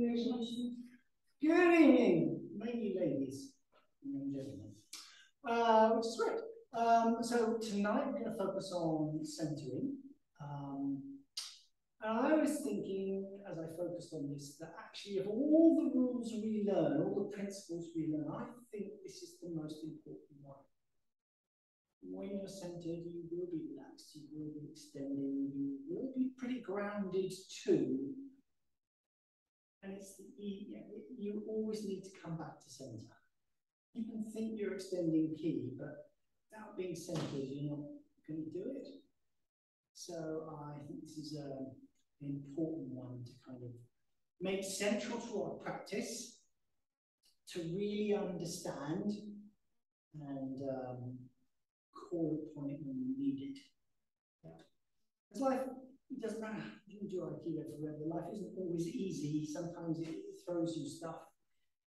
Good evening, mainly ladies and gentlemen, uh, which is great. Um, so tonight we're going to focus on centering. Um, and I was thinking, as I focused on this, that actually of all the rules we learn, all the principles we learn, I think this is the most important one. When you're centered, you will be relaxed, you will be extending, you will be pretty grounded too. And it's the, you always need to come back to center. You can think you're extending ki, but without being centered, you're not going to do it. So I think this is a, um, an important one to kind of make central to our practice, to really understand and um, call upon it when you need it. Yeah. Because life it doesn't matter. You do Aikido forever. Life isn't always easy. Sometimes it throws you stuff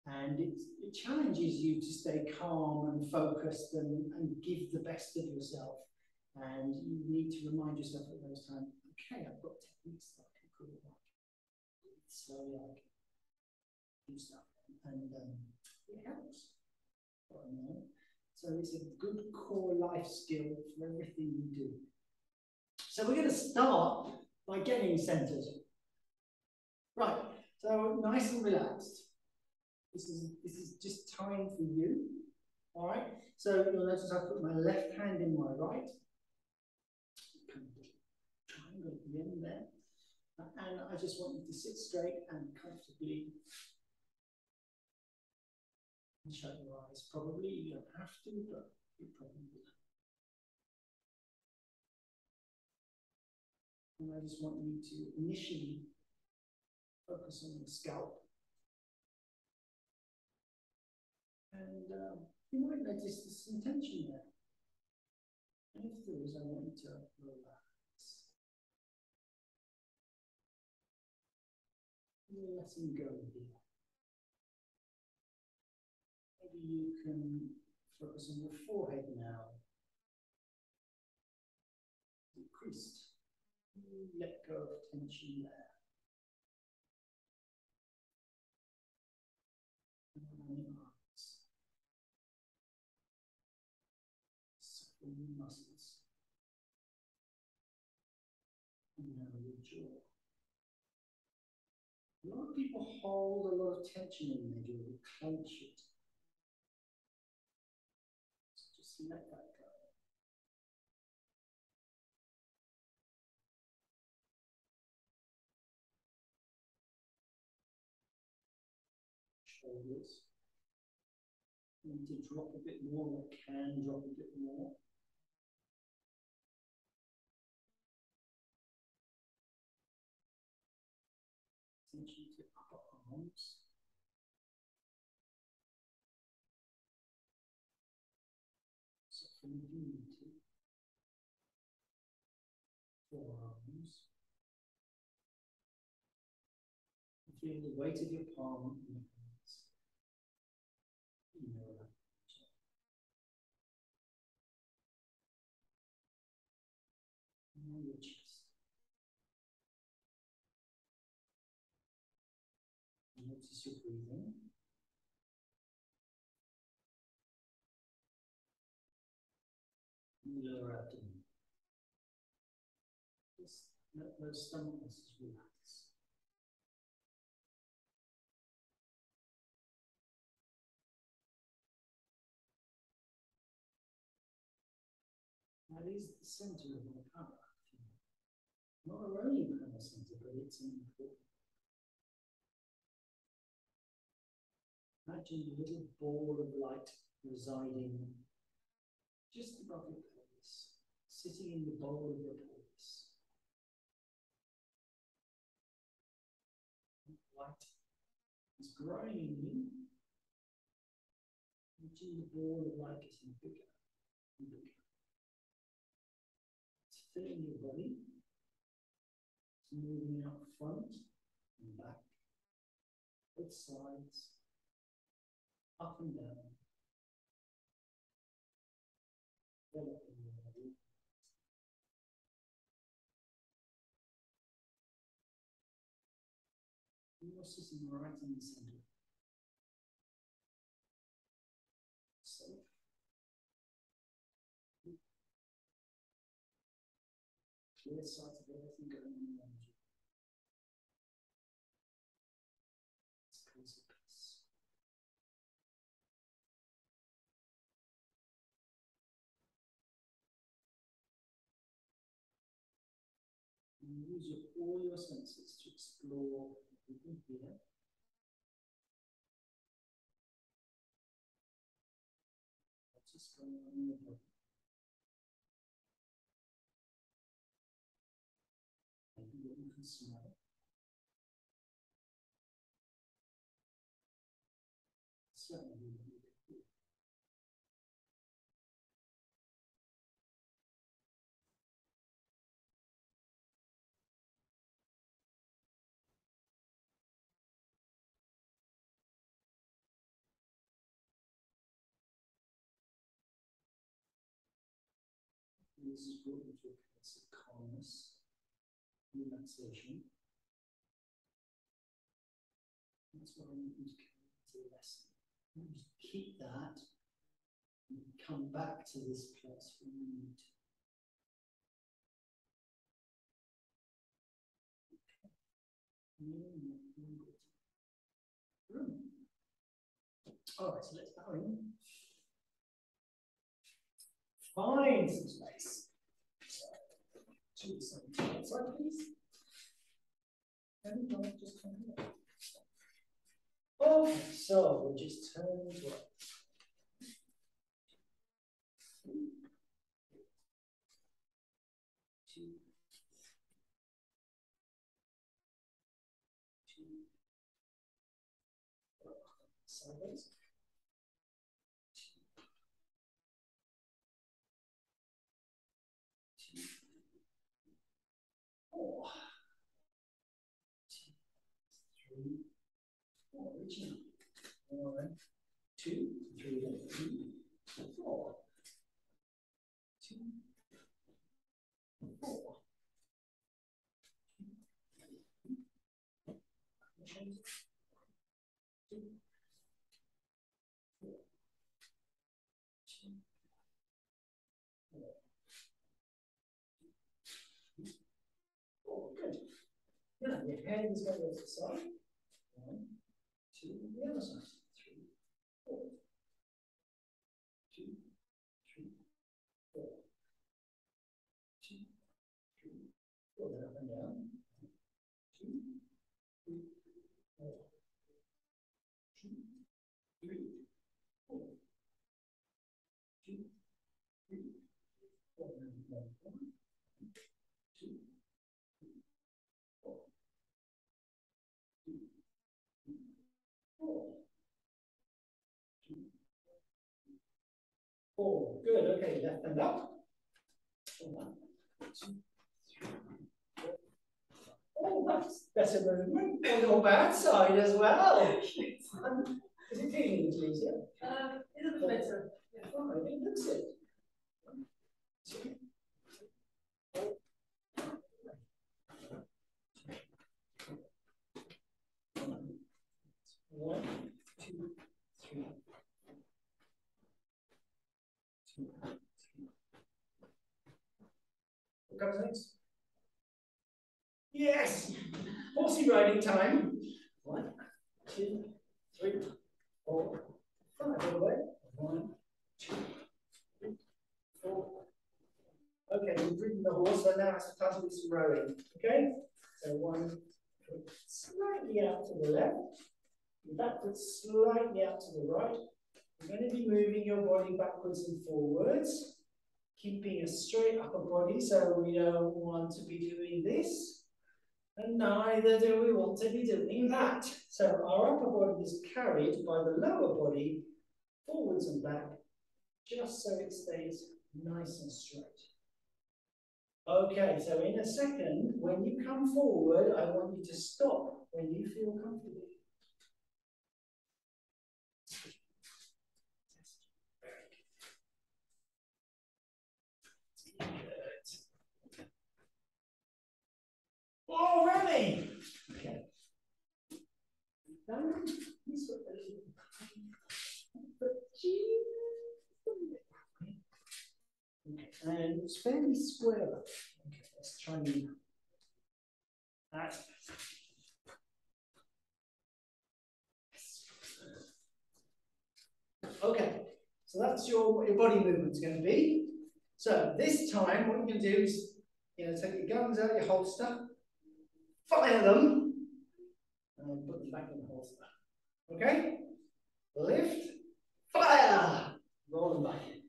and it, it challenges you to stay calm and focused and, and give the best of yourself. And you need to remind yourself at those times, okay, I've got techniques that I can pull on. Slowly I can do stuff. And um, it helps. So it's a good core life skill for everything you do. So we're going to start by getting centered. Right, so nice and relaxed. This is, this is just time for you. All right, so you'll notice I put my left hand in my right. Triangle at the end there. And I just want you to sit straight and comfortably shut your eyes. Probably you don't have to, but you probably will. And I just want you to initially focus on the scalp. And um, you might notice there's some tension there. And if there is, I want you to relax. Letting go here. Maybe you can focus on your forehead now. Decreased. Let tension there. muscles. And now your jaw. A lot of people hold a lot of tension in their jaw, they clench it. So just let that Shoulders. Need to drop a bit more, or can drop a bit more. attention to upper arms. So from unity, forearms. Feel the weight of your palm in your hands. In your left. Now your chest. Your breathing. Lower abdomen. Just let those stomach muscles relax. That is the center of our power. Not our only power center, but it's an important Imagine a little ball of light residing just above your pelvis, sitting in the bowl of your pelvis. Light is growing in you. Imagine the ball of light getting bigger and bigger. It's filling your body. It's moving out front and back, both sides up and down. right in the center. So, clear sight use all your senses to explore everything here. What's just going on in your body? Maybe what you can smell. Certainly This is brought into a place of calmness, relaxation. That's what I want you to carry into the lesson. You just keep that and come back to this place when you need to. All right, so let's bow in. Find some space. Please. Okay, so we just turn to right. Two. Two. Sideways. Two. Four. Two. Three. Four. Reaching up. One, two, three, four. Two, four. Now your head is going to the side. One, two, the other side. Three, four. Two, three, four. Two, three, four. Then up and down. Two, three, four. Two, three, four. Two, three, four. And one, one, two, three, four. Two, three, four. Two, Four. Good. Okay, left and up. One, two, three, four. Oh, that's better movement on your bad side as well. Um, Is it feeling easier? Uh, a little bit better. Yeah. Fine, it looks it. One, two, four. One, two, three. Two, three. Yes! Horsey riding time. One, two, three, four, five. All the way. One, two, three, four. Okay, we've ridden the horse, so now it's time to do rowing. Okay? So one slightly out to the left, back foot slightly out to the right. You're going to be moving your body backwards and forwards, keeping a straight upper body, so we don't want to be doing this. And neither do we want to be doing that. So our upper body is carried by the lower body forwards and back, just so it stays nice and straight. Okay, so in a second, when you come forward, I want you to stop when you feel comfortable. Good. Already? Okay. down, this way a little bit. But Okay, and it's fairly square. Okay, let's try and that. Okay, so that's your what your body movement's going to be. So this time, what you're going to do is, you know, take your guns out, your holster, fire them, and put them back in. Okay? Lift, fire, roll them back in.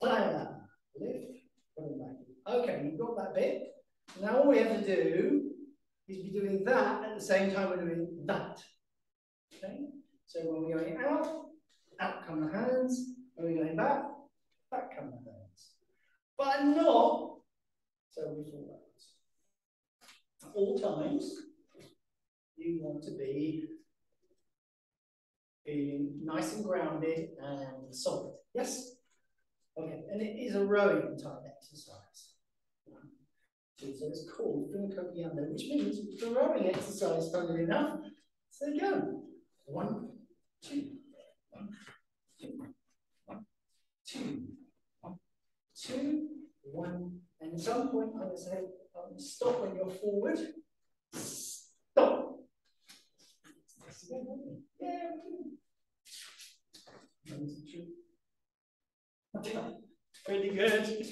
Fire, lift, them back in. Okay, you've got that bit. Now all we have to do is be doing that at the same time we're doing that. Okay? So when we're going out, out come the hands. When we're going back, back come the hands. But not so we fall backwards. At all times, you want to be feeling nice and grounded and solid. Yes? Okay, and it is a rowing type exercise. So it's called Funekogi undo, which means it's a rowing exercise, funnily enough. So go. One, two, one, two, one, two, one, two, one. And at some point, I'm going to say, um, stop when you're forward. Stop. Pretty good.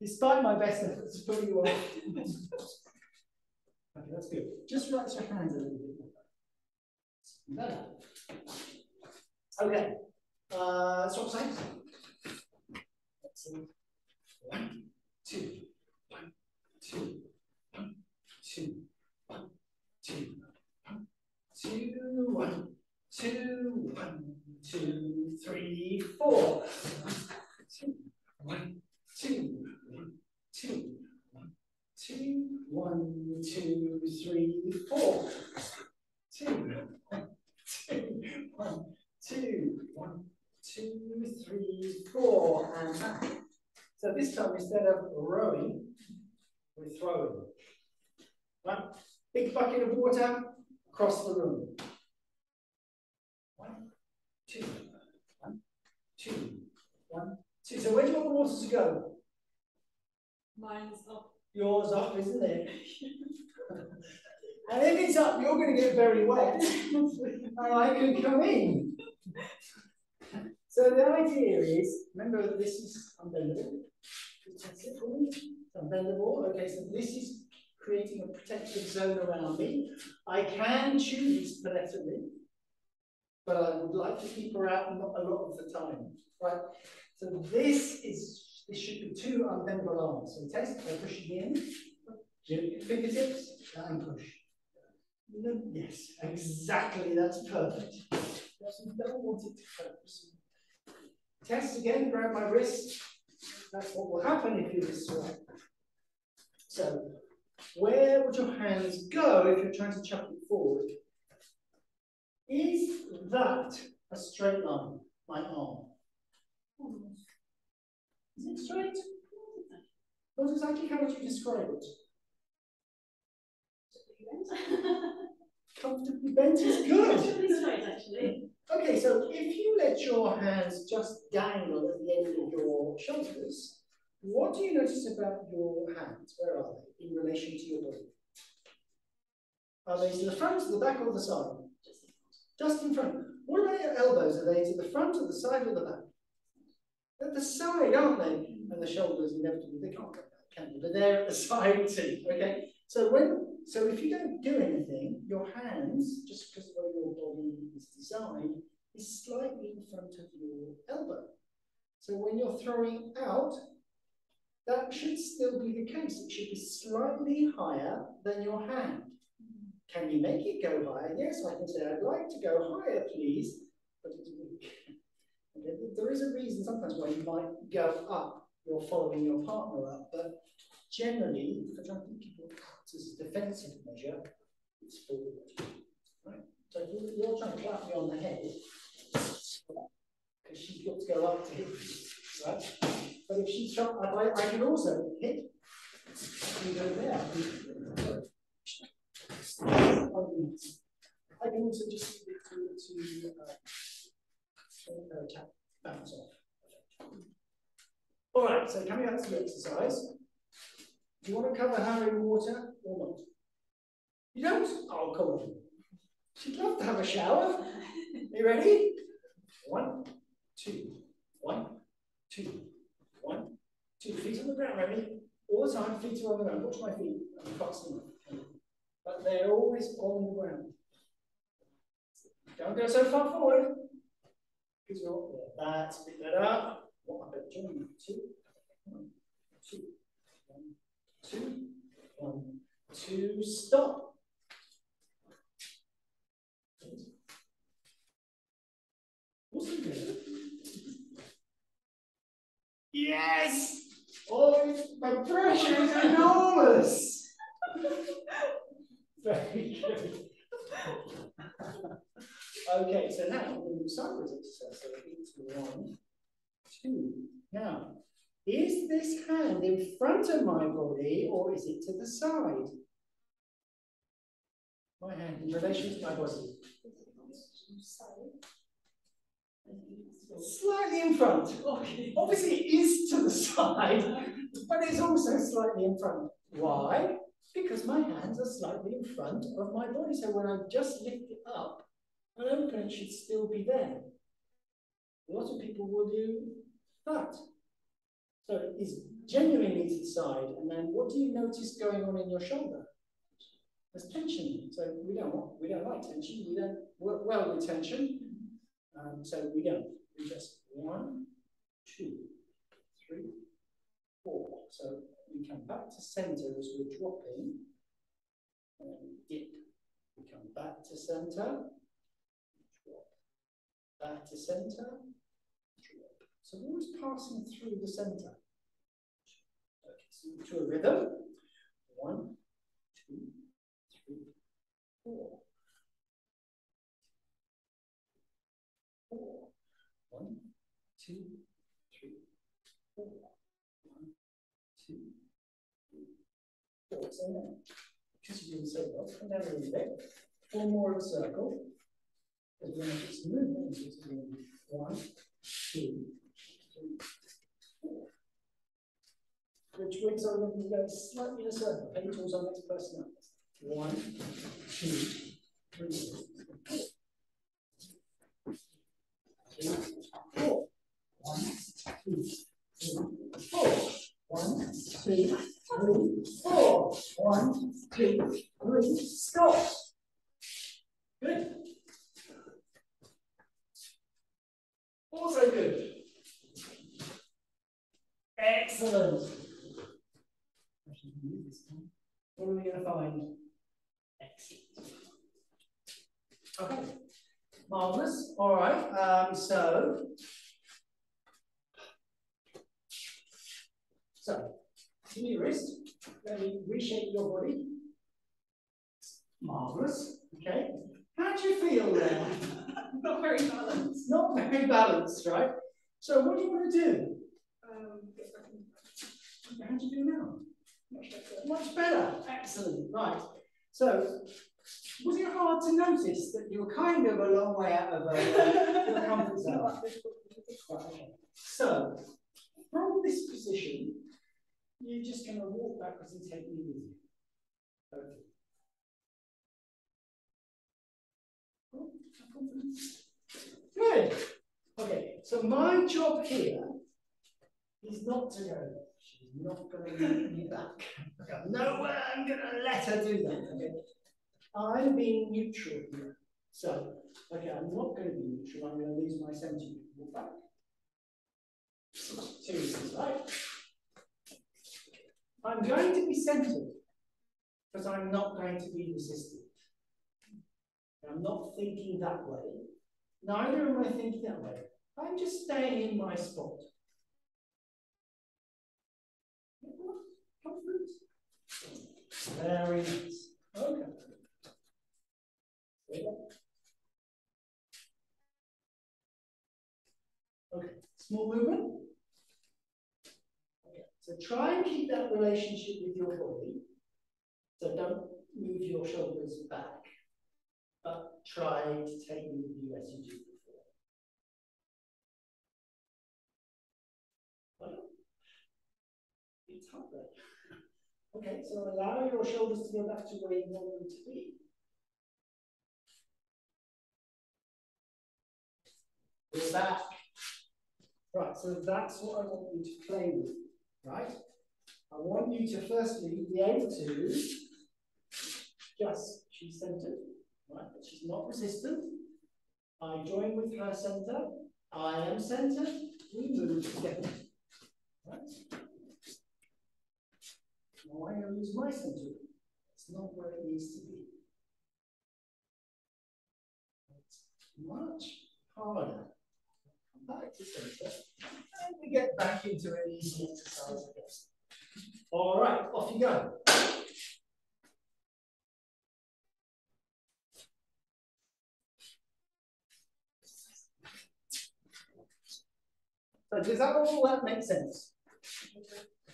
Despite my best efforts to put you off. okay, that's good. Just raise your hands a little bit. Better. Okay. Uh, swap sides. Excellent. One, two, one, two, one, two, one, two, one, two, one, two, one, two, three, four. Two, one, two, one, two, one, two, one, two, three, four. Two, one, two, one, two, one, two, three, four, and back. So this time, instead of rowing, we're throwing. Right? Big bucket of water across the room. One, two, one, two, one, two. So where do you want the water to go? Mine's up. Yours up, isn't it? and if it's up, you're going to get very wet, and I can come in. So the idea is, remember this is unbendable. Unbendable. Okay, so this is creating a protective zone around me. I can choose parenterally, but I would like to keep her out a lot of the time. Right? So this is this should be two unbendable arms. So test by pushing in, fingertips, and push. Yes, exactly, that's perfect. Yes, we don't want it to close. Test again, grab my wrist. That's what will happen if you this. So, where would your hands go if you're trying to chuck it forward? Is that a straight line, my arm? Is it straight? Not exactly how would you describe it? Comfortably bent is good. Straight, actually. Okay, so if you let your hands just dangle at the end of your shoulders, what do you notice about your hands? Where are they in relation to your body? Are they to the front, the back, or the side? Just in front. What about your elbows? Are they to the front, or the side, or the back? At the side, aren't they? And the shoulders, inevitably, they can't go back, can they? But they're at the side too, okay? So when so if you don't do anything, your hands, just because of the way your body is designed, is slightly in front of your elbow. So when you're throwing out, that should still be the case. It should be slightly higher than your hand. Can you make it go higher? Yes, I can say, I'd like to go higher, please. But there is a reason sometimes why you might go up. You're following your partner up. But generally, if you're to keep your as a defensive measure, it's forward. Right? So if you're, trying to clap me on the head, got to go up to hit right? But if she's trying, I, I can also hit and go there. I can also just leave it to, to, uh, tap, bounce off. All right, so coming up to the exercise. Do you want to cover her in water or not? You don't? Oh, come on. She'd love to have a shower. Are you ready? One, two, one, two, one, two. Feet on the ground, ready? All the time, feet are on the ground. Watch my feet. I can't them. But they're always on the ground. Don't go so far forward. Because you're there. That's pick that up. One, two, one, two, one, two, one, two, stop. Yes! Oh, the pressure is enormous! Very good. okay, so now we'll do sideways exercise. So it's one, two. Now, is this hand in front of my body or is it to the side? My hand in relation to my body. Slightly in front. Okay. Obviously, it is to the side, but it's also slightly in front. Why? Because my hands are slightly in front of my body. So when I just lift it up and open, should still be there. A lot of people will do that. So it is genuinely to the side. And then what do you notice going on in your shoulder? There's tension. So we don't want, we don't like tension. We don't work well with tension. Um, so we don't. We just one, two, three, four. So we come back to center as we're dropping. And dip. We come back to center. Drop. Back to center. Drop. So we're always passing through the center. Okay, so to a rhythm. One, two, three, four. 14, just. Come down a little bit. Four more of a circle. We're. One, two, three, four. Which wigs are going to go slightly in a circle. Eight towards our next person up. One, two, three, four. Two, four. One, two, One, that way. Neither am I thinking that way. I'm just staying in my spot. Come through. Very nice. Okay. Okay, small movement. Okay, so try and keep that relationship with your body. So don't move your shoulders back, tried to take with you as you did before. Well, it's hard. Okay, so allow your shoulders to go back to where you want them to be. We're back. Right, so that's what I want you to play with, right? I want you to firstly be able to just, she's centered, right? But she's not resistant. I join with her center. I am centered. We move together. Right? Now to lose my center. It's not where it needs to be. It's much harder. Come back to center. And we get back into an easy exercise again. All right, off you go. So does that all that make sense?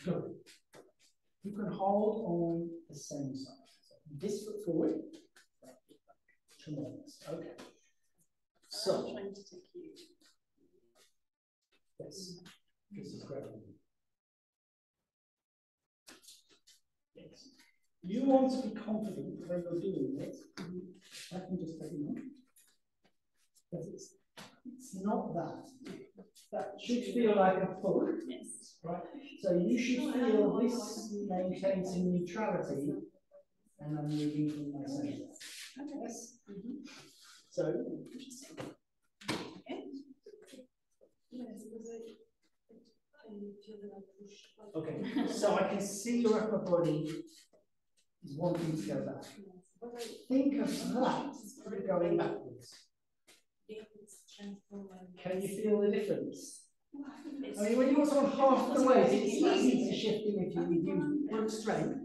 Good. You can hold on the same side. So this foot forward. Tremendous. Okay. So. I'm trying to take you. Yes. This is great. Yes. You want to be confident when you're doing this. I can just take it on. Because it's, it's not that. That should feel like a pull, Yes. right? So you should feel this maintains neutrality and I'm moving from my center. Yes. So. Okay. Okay, so I can see your upper body is wanting to go back. Think of that going backwards. Can you feel the difference? I mean, when you're sort of half the way, it's easy to shift in if you use brute strength.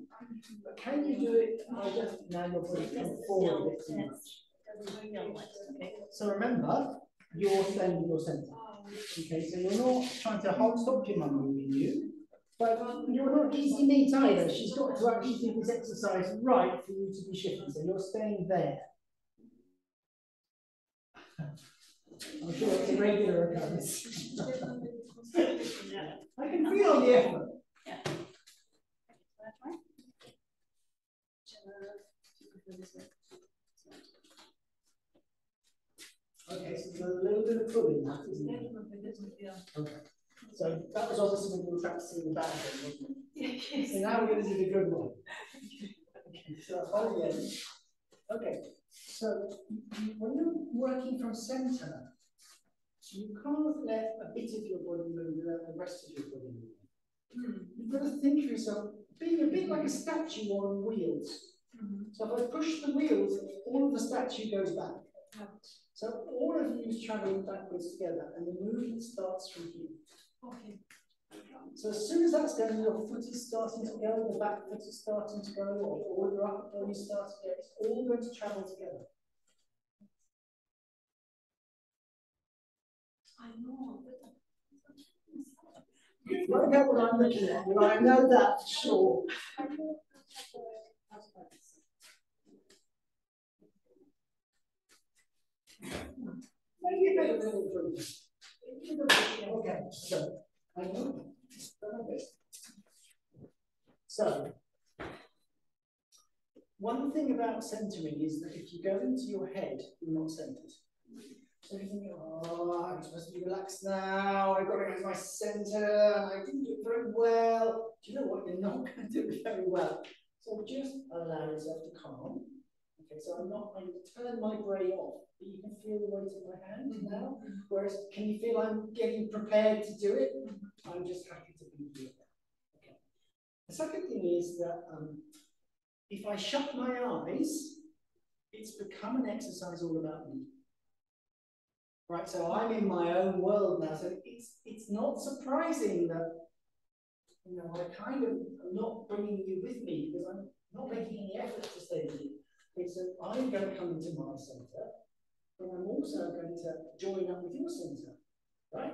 But can you do it by just now your body come forward a bit too much? So remember, you're staying with your center. Okay, so you're not trying to hold, stop your mum moving you, but you're not easy meat either. She's got to actually do this exercise right for you to be shifting, so you're staying there. I'm sure it's a regular occurrence. I can feel the effort. Okay, so there's a little bit of in that, isn't? Okay. So that was obviously when you were practicing the bad one, wasn't it? So now we're going to do the good one. Oh, okay, so hold again. Okay, so when you're working from center, you can't let a bit of your body move without the rest of your body moving. Hmm. You've got to think of yourself being a bit like a statue on wheels. Hmm. So if I push the wheels, all of the statue goes back. So all of you is traveling backwards together, and the movement starts from here. Okay. So as soon as that's going, your foot is starting to go, the back foot is starting to go, or all your upper body starts to go. It's all going to travel together. I know. You won't know what I'm looking at, but I know that for sure. Maybe a bit of an improvement. Okay, so I know. So one thing about centering is that if you go into your head, you're not centered. So you think, oh, I'm supposed to be relaxed now. I've got to go to my center. I didn't do it very well. Do you know what? You're not going to do it very well. So just allow yourself to calm. Okay, so I'm not, I turn my brain off, but you can feel the weight of my hand now. Whereas, can you feel I'm getting prepared to do it? I'm just happy to be here. Okay. The second thing is that um, if I shut my eyes, it's become an exercise all about me. Right, so I'm in my own world now, so it's it's not surprising that you know I kind of am not bringing you with me because I'm not making any effort to stay with you. Okay, so I'm going to come into my center, but I'm also going to join up with your center, right?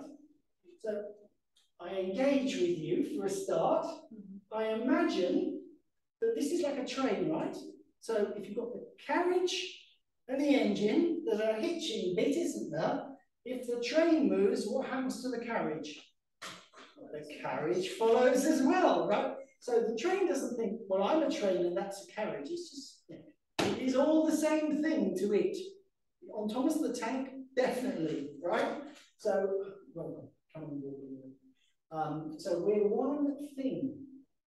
So I engage with you for a start. Mm-hmm. I imagine that this is like a train, right? So if you've got the carriage and the engine, there's a hitching bit, isn't there? If the train moves, what happens to the carriage? Well, the carriage follows as well, right? So the train doesn't think, well, I'm a train and that's a carriage. It's just, you know, it is all the same thing to it. On Thomas the Tank, definitely, right? So, well, um, so we're one thing.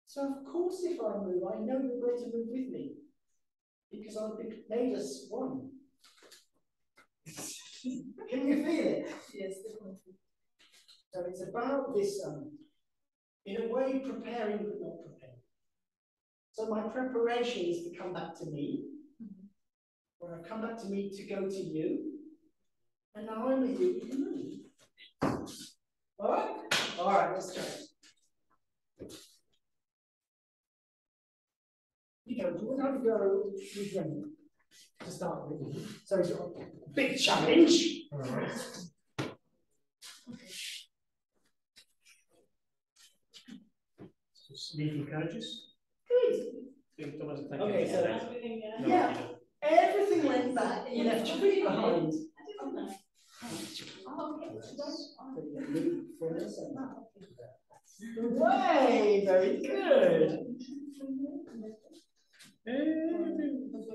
So of course, if I move, I know you're going to move with me because I've made us one. Can you feel it? Yes, definitely. So it's about this, um, in a way, preparing but not preparing. So my preparation is to come back to me. Or I've come back to me to go to you, and now I'm with you, you can move. All right? All right, let's try it. You go, do you want to go with them to start with? So it's a big challenge. Sleeping coaches? Good. Think Thomas the Tank Okay, so- right? Everything, uh, No, Yeah. You don't. Everything went back, and you left your feet behind. I didn't know. Oh, okay. Way, very good.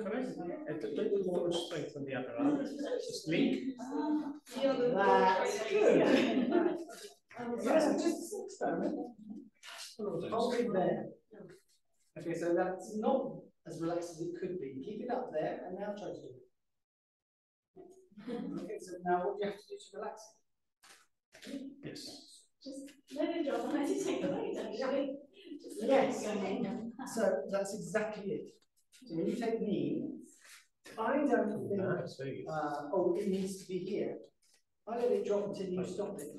Correct. And a little more strength on the upper arm. Just link. That's good. Yes, just experiment. Hold it there. Okay, so that's not as relaxed as it could be. Keep it up there, and now try to do it. Okay, so now what do you have to do to relax it? Yes. Just let it drop and let it take the weight, actually. Just let it Yes. go. So that's exactly it. So when you take me, I don't think Nice, uh, oh, it needs to be here. I let it drop until you stop it.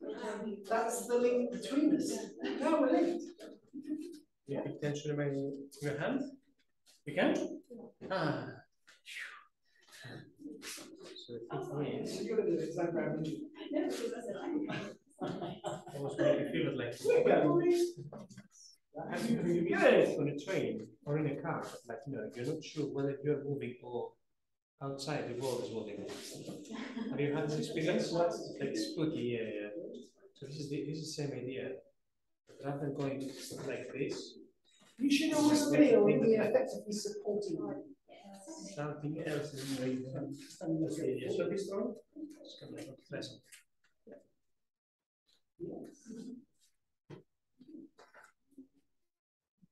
That's the link between us. Now we're linked. Yeah, keep tension remaining in your hand. You can? Ah. So the thing is, You've got to do it, it's like gravity. No, because I said I- almost make you feel it like. There. Have you, have you been on a train or in a car, like, you know, you're not sure whether you're moving or outside the world is moving? Have you had this experience? Like spooky, yeah, yeah. So this is the, this is the same idea. Rather than going like this, You should always feel that we're effectively supporting you. something else is yeah, so this one, it's kind of less.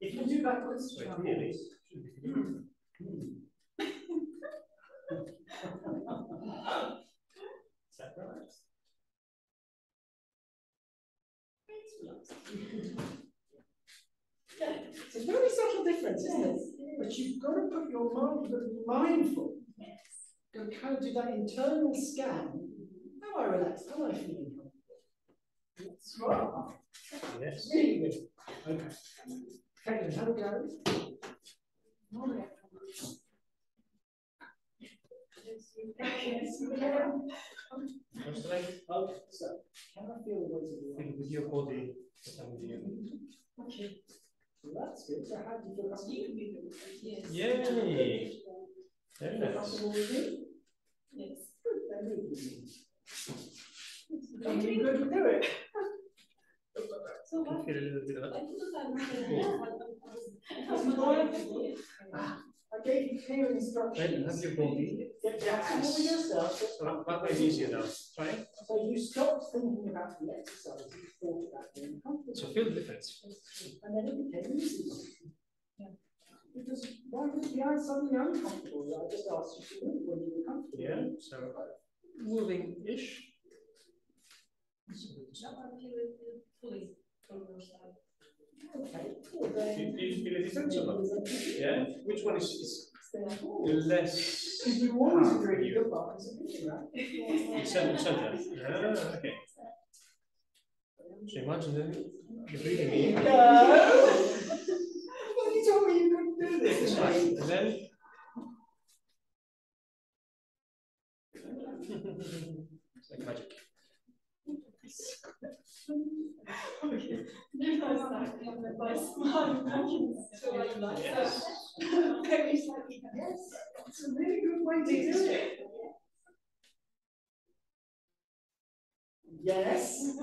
If you do backwards, So try it really forwards. should be. Is that right? It's a very subtle difference, isn't it? But you've got to put your mind, you've got to be mindful. Got to kind of do that internal scan. Am I relaxed? Am I feeling comfortable? That's right. Yes. Really good. Okay. Then have a go. Yes, you can. First leg, Okay, oh, so can I feel the weight of the feel with your body, and with you. Okay. So that's good. So how do you feel comfortable? You can be the, yes. Yay! Very Feel nice. comfortable with me? Yes. Good, then move with me. Come on, you good, do it. So Can what? feel a little bit of that. I thought I was- I gave you clear Then instructions. have your body. Get comfortable with yourself. So that, that way is easier now. Try it. So you stopped thinking about the exercise, you thought about being comfortable. So feel the difference. And then it became easy. Yeah. Because why would you be suddenly uncomfortable? I just asked you to move when you were comfortable. Yeah, so moving-ish. So Now I feel it fully from your side. Okay. Do you, do you feel a difference or not? Yeah, which one is, is less? Because you always hard for agree you? with the buttons of it, right? Center, center. Ah, okay. So imagine then you're breathing There you in. Well, you told me you couldn't do It's this. fine. And then. it's like magic. Very slightly. Yes. It's a really good way to do it. Yes.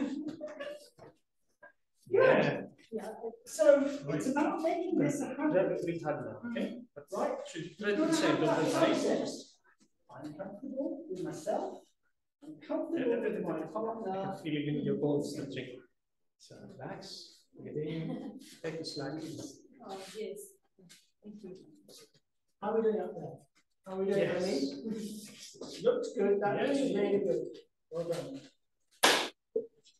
Yeah. So it's about making this a habit, we had now, okay? But right? should You've try to say don't process. I'm comfortable with myself. Comfortable with my partner. I stretching. So relax, breathe in, take it slowly. Oh, yes. Thank you. How are we doing up there? How are we doing, Yes. Looks good, that Yes. is really good. Well done.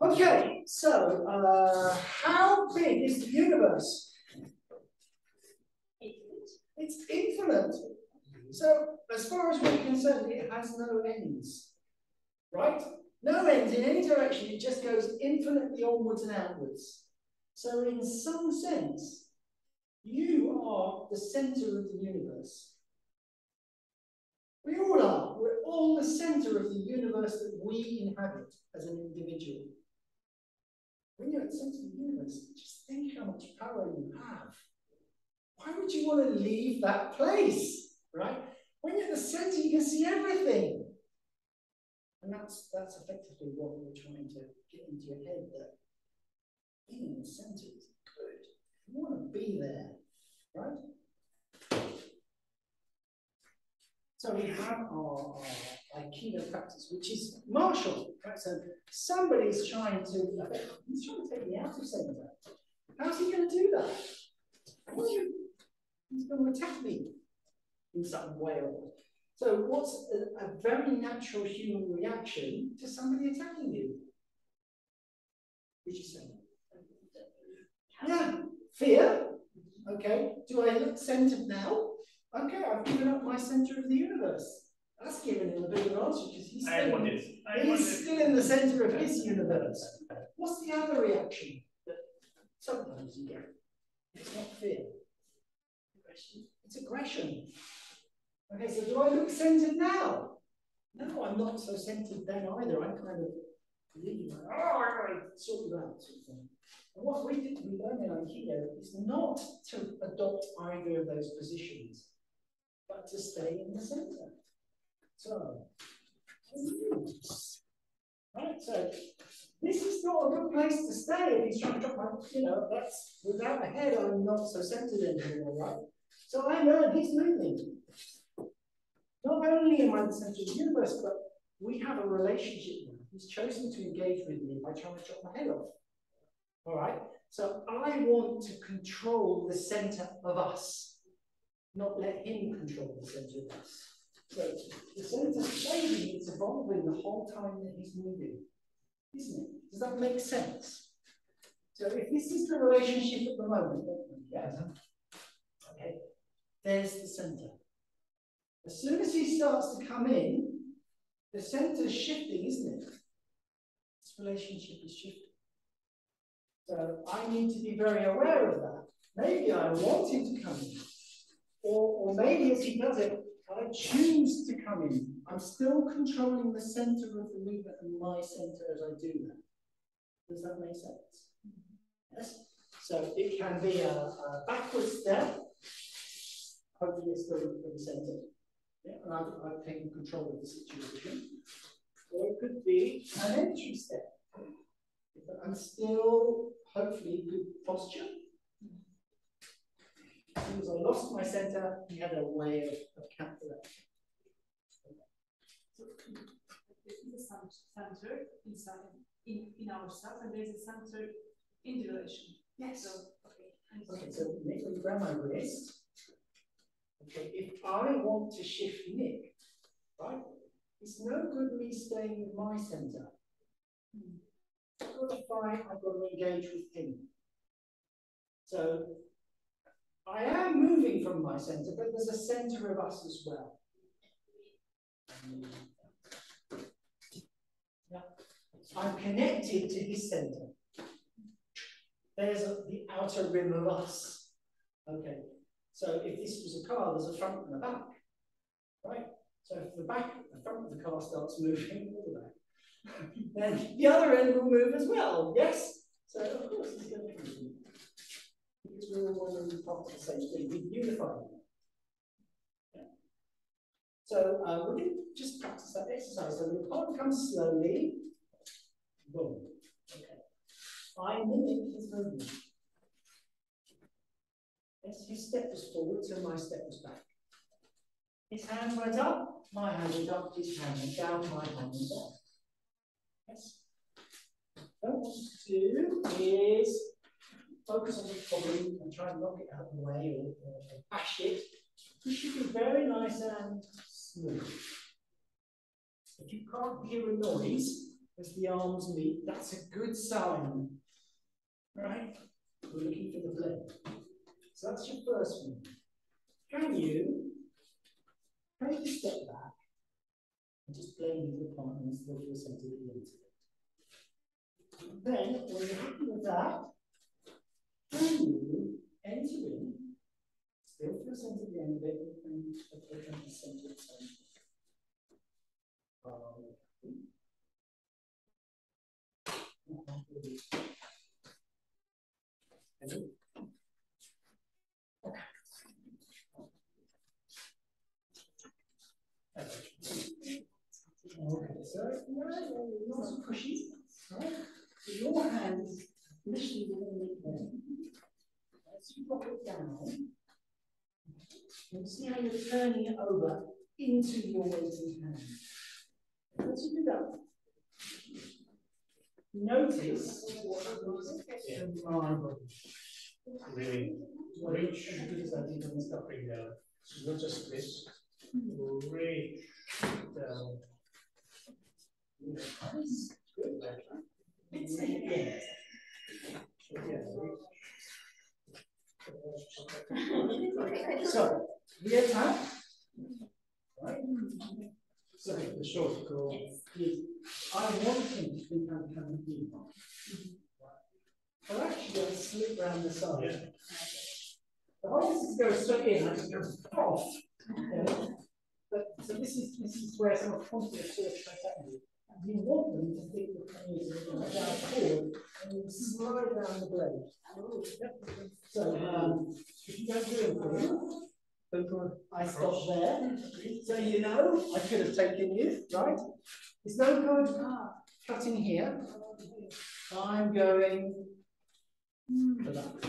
Okay, so, uh, how big is the universe? It's infinite. So, as far as we're concerned, it has no ends. Right? No ends in any direction, it just goes infinitely onwards and outwards. So, in some sense, you are the center of the universe. We all are. We're all the center of the universe that we inhabit as an individual. When you're at the center of the universe, just think how much power you have. Why would you want to leave that place? Right? When you're at the center, you can see everything. And that's that's effectively what we're trying to get into your head that being in the center is good. You want to be there, right? So we have our, our Aikido practice, which is martial. Right? So somebody's trying to, he's trying to take me out of center. How's he going to do that? He's going to attack me in some way or. So what's a, a very natural human reaction to somebody attacking you? Would you say? Yeah, fear. Okay. Do I look centered now? Okay, I've given up my center of the universe. That's given him a bit of an answer because he's I still, want it. I want he's still in the center of his universe. What's the other reaction that sometimes you get? It's not fear. Aggression. It's aggression. Okay, so do I look centered now? No, I'm not so centered then either. I'm kind of leaving like, oh, I'm going to sort you out, sort of thing. And what we did, we learned in Aikido is not to adopt either of those positions, but to stay in the center. So, right, so this is not a good place to stay if he's trying to you know, that's without a head, I'm not so centered anymore, right? So I learned he's moving. Not only am I the center of the universe, but we have a relationship now. He's chosen to engage with me by trying to chop my head off. All right? So I want to control the center of us, not let him control the center of us. So the center's changing, it's evolving the whole time that he's moving, isn't it? Does that make sense? So if this is the relationship at the moment, yes. Okay, there's the center. As soon as he starts to come in, the center's shifting, isn't it? This relationship is shifting. So I need to be very aware of that. Maybe I want him to come in. Or, or maybe as he does it, I choose to come in. I'm still controlling the center of the movement and my center as I do that. Does that make sense? Yes? So it can be a, a backward step. Hopefully it's still the center. Yeah, and I've, I've taken control of the situation. Or it could be an entry step. But I'm still, hopefully, good posture. As soon as I lost my center, he had a way of, of counteraction. There's a center inside in, in ourselves, and there's a center in the relation. Yes. So, okay. Okay, so make when you grab my wrist, okay, if I want to shift Nick, right, it's no good me staying with my center. I've got to fight, I've got to engage with him. So I am moving from my center, but there's a center of us as well. I'm connected to his center. There's the outer rim of us. Okay. So if this was a car, there's a front and a back. Right? So if the back, the front of the car starts moving, all the back, then the other end will move as well. Yes? So of course it's going to move. Because we all want to part of the same thing. We unify. So uh, we're just practice that exercise. So the partner comes slowly. Boom. Okay. I mimic his movement. Yes, his step was forward, so my step was back. His hand went up, my hand went up, his hand went down, my hand went up. Yes. What you do is focus on the problem and try and knock it out of the way or, or, or bash it. This should be very nice and smooth. If you can't hear a noise as the arms meet, that's a good sign. Right? We're looking for the blend. So that's your first one. Can you take a step back and just blend with the partner centered at the end of? Then, when you're happy with that, can you enter in, still feel the of it, and the center of um, center? So your hands initially will it down, you see how you're turning it over into your waiting hand. Once you do notice. Really reach, reach down. Yes. Good. It's Yeah. So, we attack. Right? So, The short go. is, I want him to think I'm coming in. Well, actually, I'll slip round the side. Yeah. The whole this is go straight in, I just go off. Okay? But, so this is, this is where someone constantly sort of tries at you. And want them to think you're coming in, so you down forward, and you slide down the blade. So, um, if you don't do anything, I stop there, so you know, I could have taken you, right? It's no good cutting here. I'm going for that.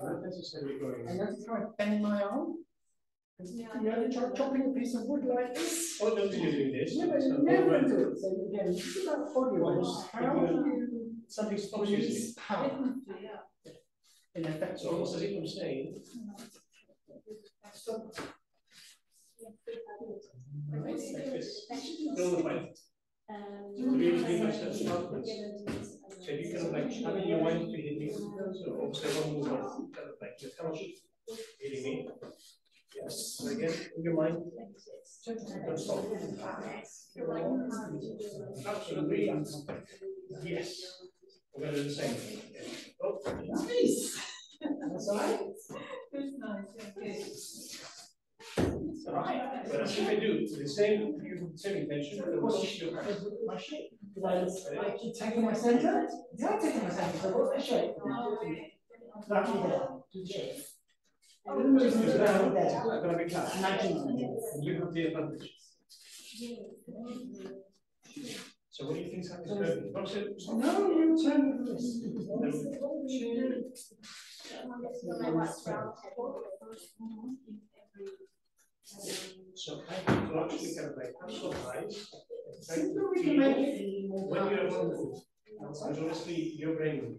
Not necessarily going. And then try bend my arm. 'Cause, You know, try chopping a piece of wood like this. Oh, no, you're doing this. Yeah, but so you never do it. So again, this is about body weight. How do you Something stops you. power Yeah. in effect? It's almost as if I'm saying, Stop. like this. Build. Um. So we usually do myself confidence. So you kind of like having your mind to hit me. So obviously one move kind of like your conscious hitting me. Yes. Again, in your mind. Yes. We're gonna do the same. Oh, Nice. That's nice, yeah. I do, the same, same intention? My shape. I, taking my center. Yeah, taking my center. So what's my shape? Not there. Do the shape. And then move it down there. It's gonna be class. Nineteen. And you have the advantage. So what do you think is happening? Not so- No, you turn this. So I have to actually kind of like touch the eyes. try See if can make it any more When you're powerful. one because honestly, your brain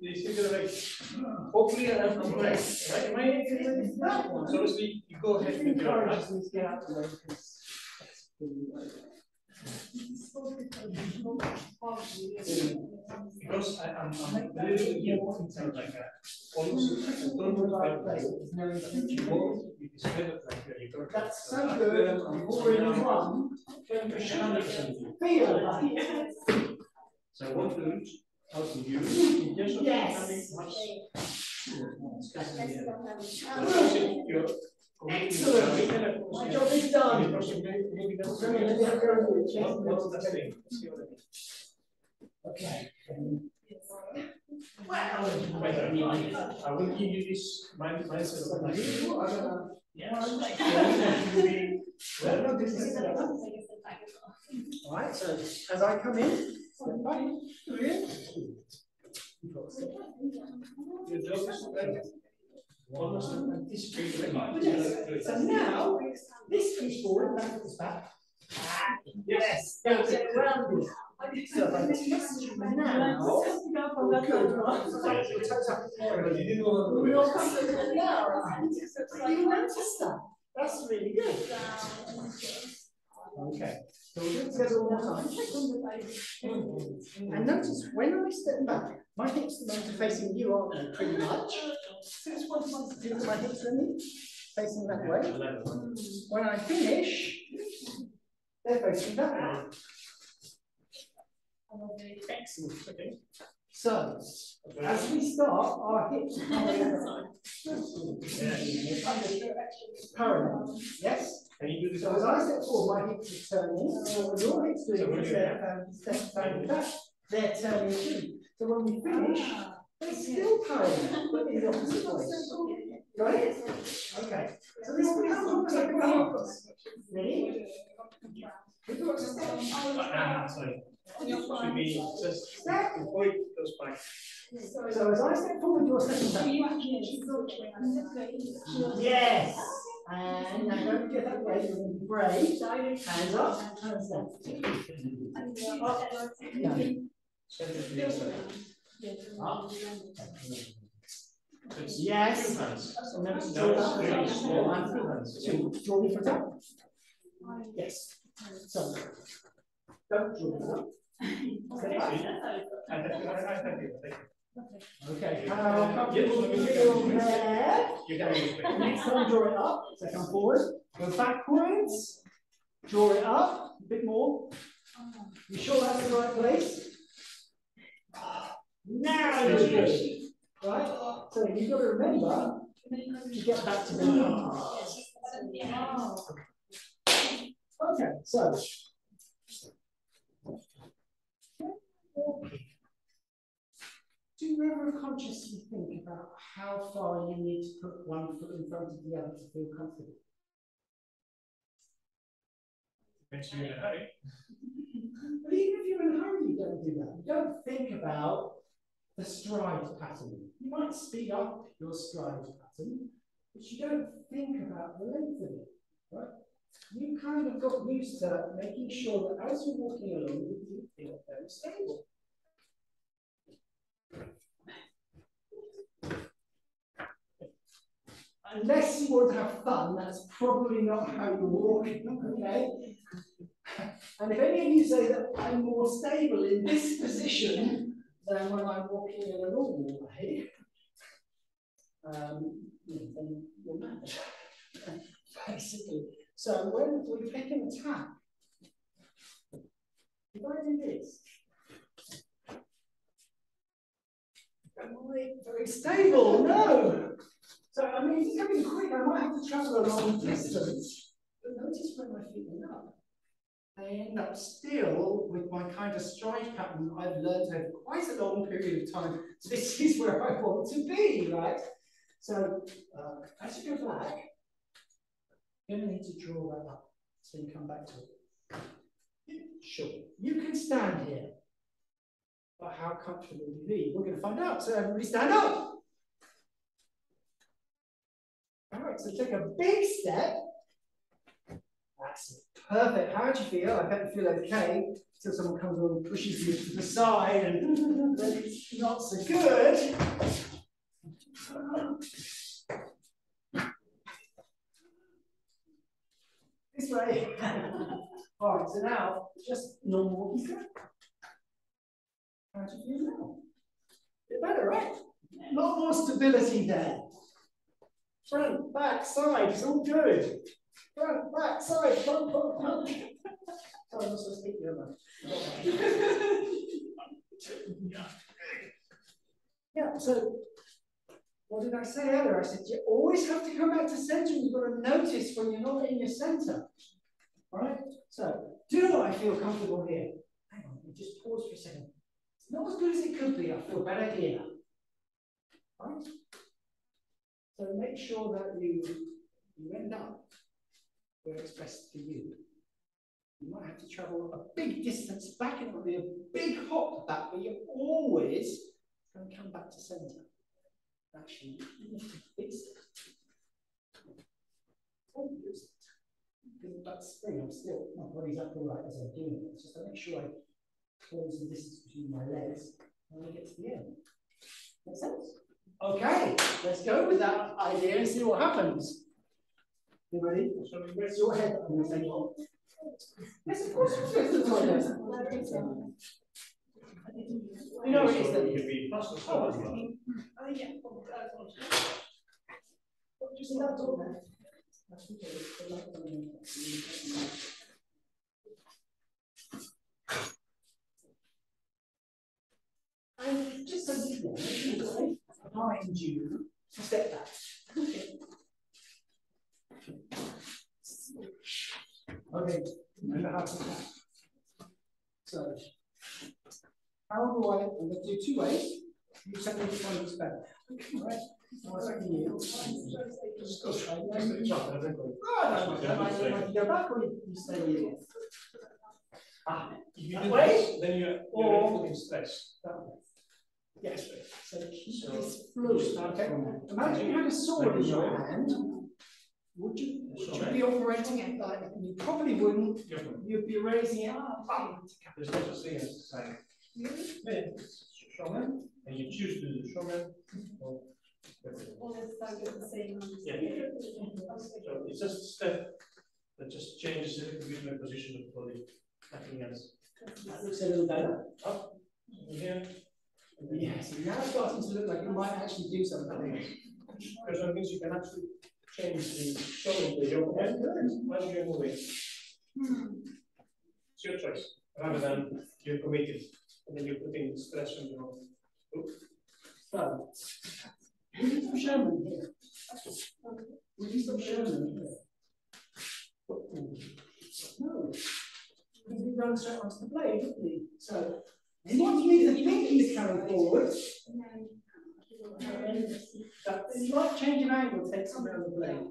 You see, like, hopefully I'm, I'm right, right? Am I? That. So obviously, you go ahead If and you it, right? encourage them to get out of the way because I, I'm, I'm a little bit more kind of like a, almost, I don't know like, like, you go, you just kind of like, uh, you go. That's so good. You've already won. Feel like. So one food, How you? In case of Yes. much- Excellent. Excellent. My job is done. What's the thing? See what I mean? Okay. Wait, I mean, I will give you this mind mindset of like. You are gonna- Yes. Well, this is- All right, so as I come in, step back, three, Your job is to almost anticipate the Yes. So now, this goes forward, that goes back. Yes. Get around this. So now. Good. Tap your toes up in the air. You didn't know. Real comfortable now. You noticed that? That's really good. Okay, so we'll do it together one more time. And notice when I step back, my hips are facing you, aren't they, pretty much? Since one to do my hips with me, facing that way. When I finish, they're facing that way. Excellent. Okay. So, as we start, our hips are parallel. Yes? Can you do this? So as I step forward, my hips are turning. So when your hips doing when is you- they're um, step back back, they're turning too. So when we finish, they're still parallel, but in the opposite way. Got it? Okay. So this becomes almost like a compass. Ready? We've got to step. Ah, sorry. Should be just Step. before goes back. So as I step forward, you're stepping back. Yes. And now don't get that way, you're going to be brave. Hands up, hands down. Up, down. Send it to the other side. Up. It's Yes. two hands. So now it's No, draw it's that. really small. One, two hands. Two, draw me for that. Yes. So. Don't draw that. Okay, see? I have uh, to- I to- I have to- Okay, do you there? You can use it. Next time, draw it up, so come forward, go backwards, draw it up, a bit more. You sure that's the right place? Now you're good, right? So you've got to remember to get back to the. Okay, so. Do you ever consciously think about how far you need to put one foot in front of the other to feel comfortable? You in a hurry. But even if you're in a hurry, you don't do that. You don't think about the stride pattern. You might speed up your stride pattern, but you don't think about the length of it, right? You kind of got used to making sure that as you're walking along, you feel very stable. Unless you want to have fun, that's probably not how you're walking, okay? And if any of you say that I'm more stable in this position than when I'm walking in a normal way, um, then you're mad, basically. So when we pick an attack, if I do this, am I very stable? No. So I mean, if it's coming quick, I might have to travel a long distance. But notice when my feet are up. I end up still with my kind of stride pattern I've learned over quite a long period of time. So this is where I want to be, right? So uh, as you go back, you're going to need to draw that up so you come back to it. Sure, you can stand here, but how comfortable will you be? We're going to find out. So everybody stand up. All right, so take a big step. That's perfect. How do you feel? I bet you feel okay until someone comes along and pushes you to the side and it's not so good. This way. All right, so now just normal walking. How do you feel now? Bit better, right? A lot more stability there. Front, back, side, it's all good. Front, back, side, front, front, front. Sorry, I'm not supposed to speak your Yeah, so what did I say earlier? I said you always have to come back to center. You've got to notice when you're not in your center. All right? So, do I feel comfortable here? Hang on, just pause for a second. It's not as good as it could be. I feel better here. Right? So make sure that you, you end up where it's best for you. You might have to travel a big distance back, and it will be a big hop back, but you're always going to come back to center. Actually, you need to fix it. Because that's the thing, I'm still, my body's up all right as I'm doing it. It's to make sure I close the distance between my legs when I get to the end. Make sense? Okay, let's go with that idea and see what happens. You ready? So we Where's your head? I'm gonna say, well, Yes, of course, it's the toilet. You know it is So then. it could be fast or slow as well. Oh, yeah. oh, that's all. Oh, just see that door there? That's okay, the light coming in. And just you know, behind you, step back. Okay, remember how to count. So, how do I, I'm going to do two ways. You tell me which one is better. Right? One second you. Just go try. Just I think. Oh, I don't mind. I might- I might go back or you you stay you are. Ah, If you do this, then you're, you're putting stress. that way. Yes, so keep So- this fluid, okay? Imagine you had a sword in your hand. Would you, would you be operating it like, you probably wouldn't, you'd be raising it up. There's no such thing as saying, yeah, it's shomen, and you choose to do shomen or. All the stuff is the same. Yeah. So it's just a step that just changes a little the position of the body, nothing else. That looks a little better. Up, here, Yes, now it's starting to look like you might actually do something. because that means you can actually change the showing the your head while you're moving. It's your choice, rather than you're committed, and then you're putting stress on your. So, we need some shomen here. We need some shomen here. No. Because he runs straight onto the blade, doesn't he? So, wants me to think he's coming forward, but the slight change of angle takes him around the blade.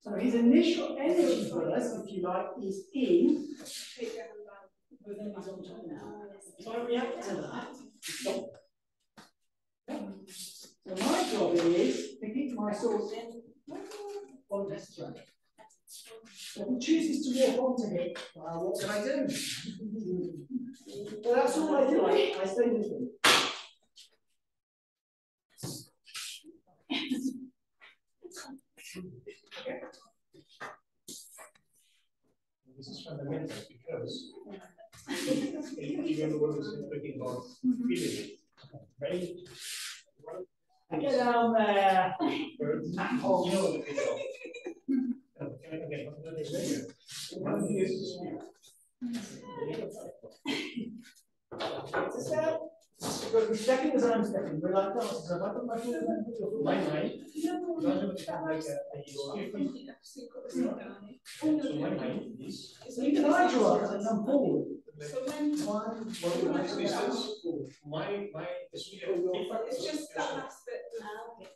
So his initial energy burst, if you like, is in, but then he's on top now. If I react to that, stop. So my job is to keep my source on this track. If he chooses to walk onto it, well, what can I do? Well, that's all I do, I, I stay with him. This is fundamental because you what is talking about feeling. Right? Get down there. You know. Okay, okay, to speak. It's. You've got to be stepping as I'm stepping, we're like dancers, so if I put my foot in, put your foot My in. mind, doesn't become like a, a skipping. So my mind is. So you can lie to us and forward. One, one, my, my, the speed. It's just that last bit.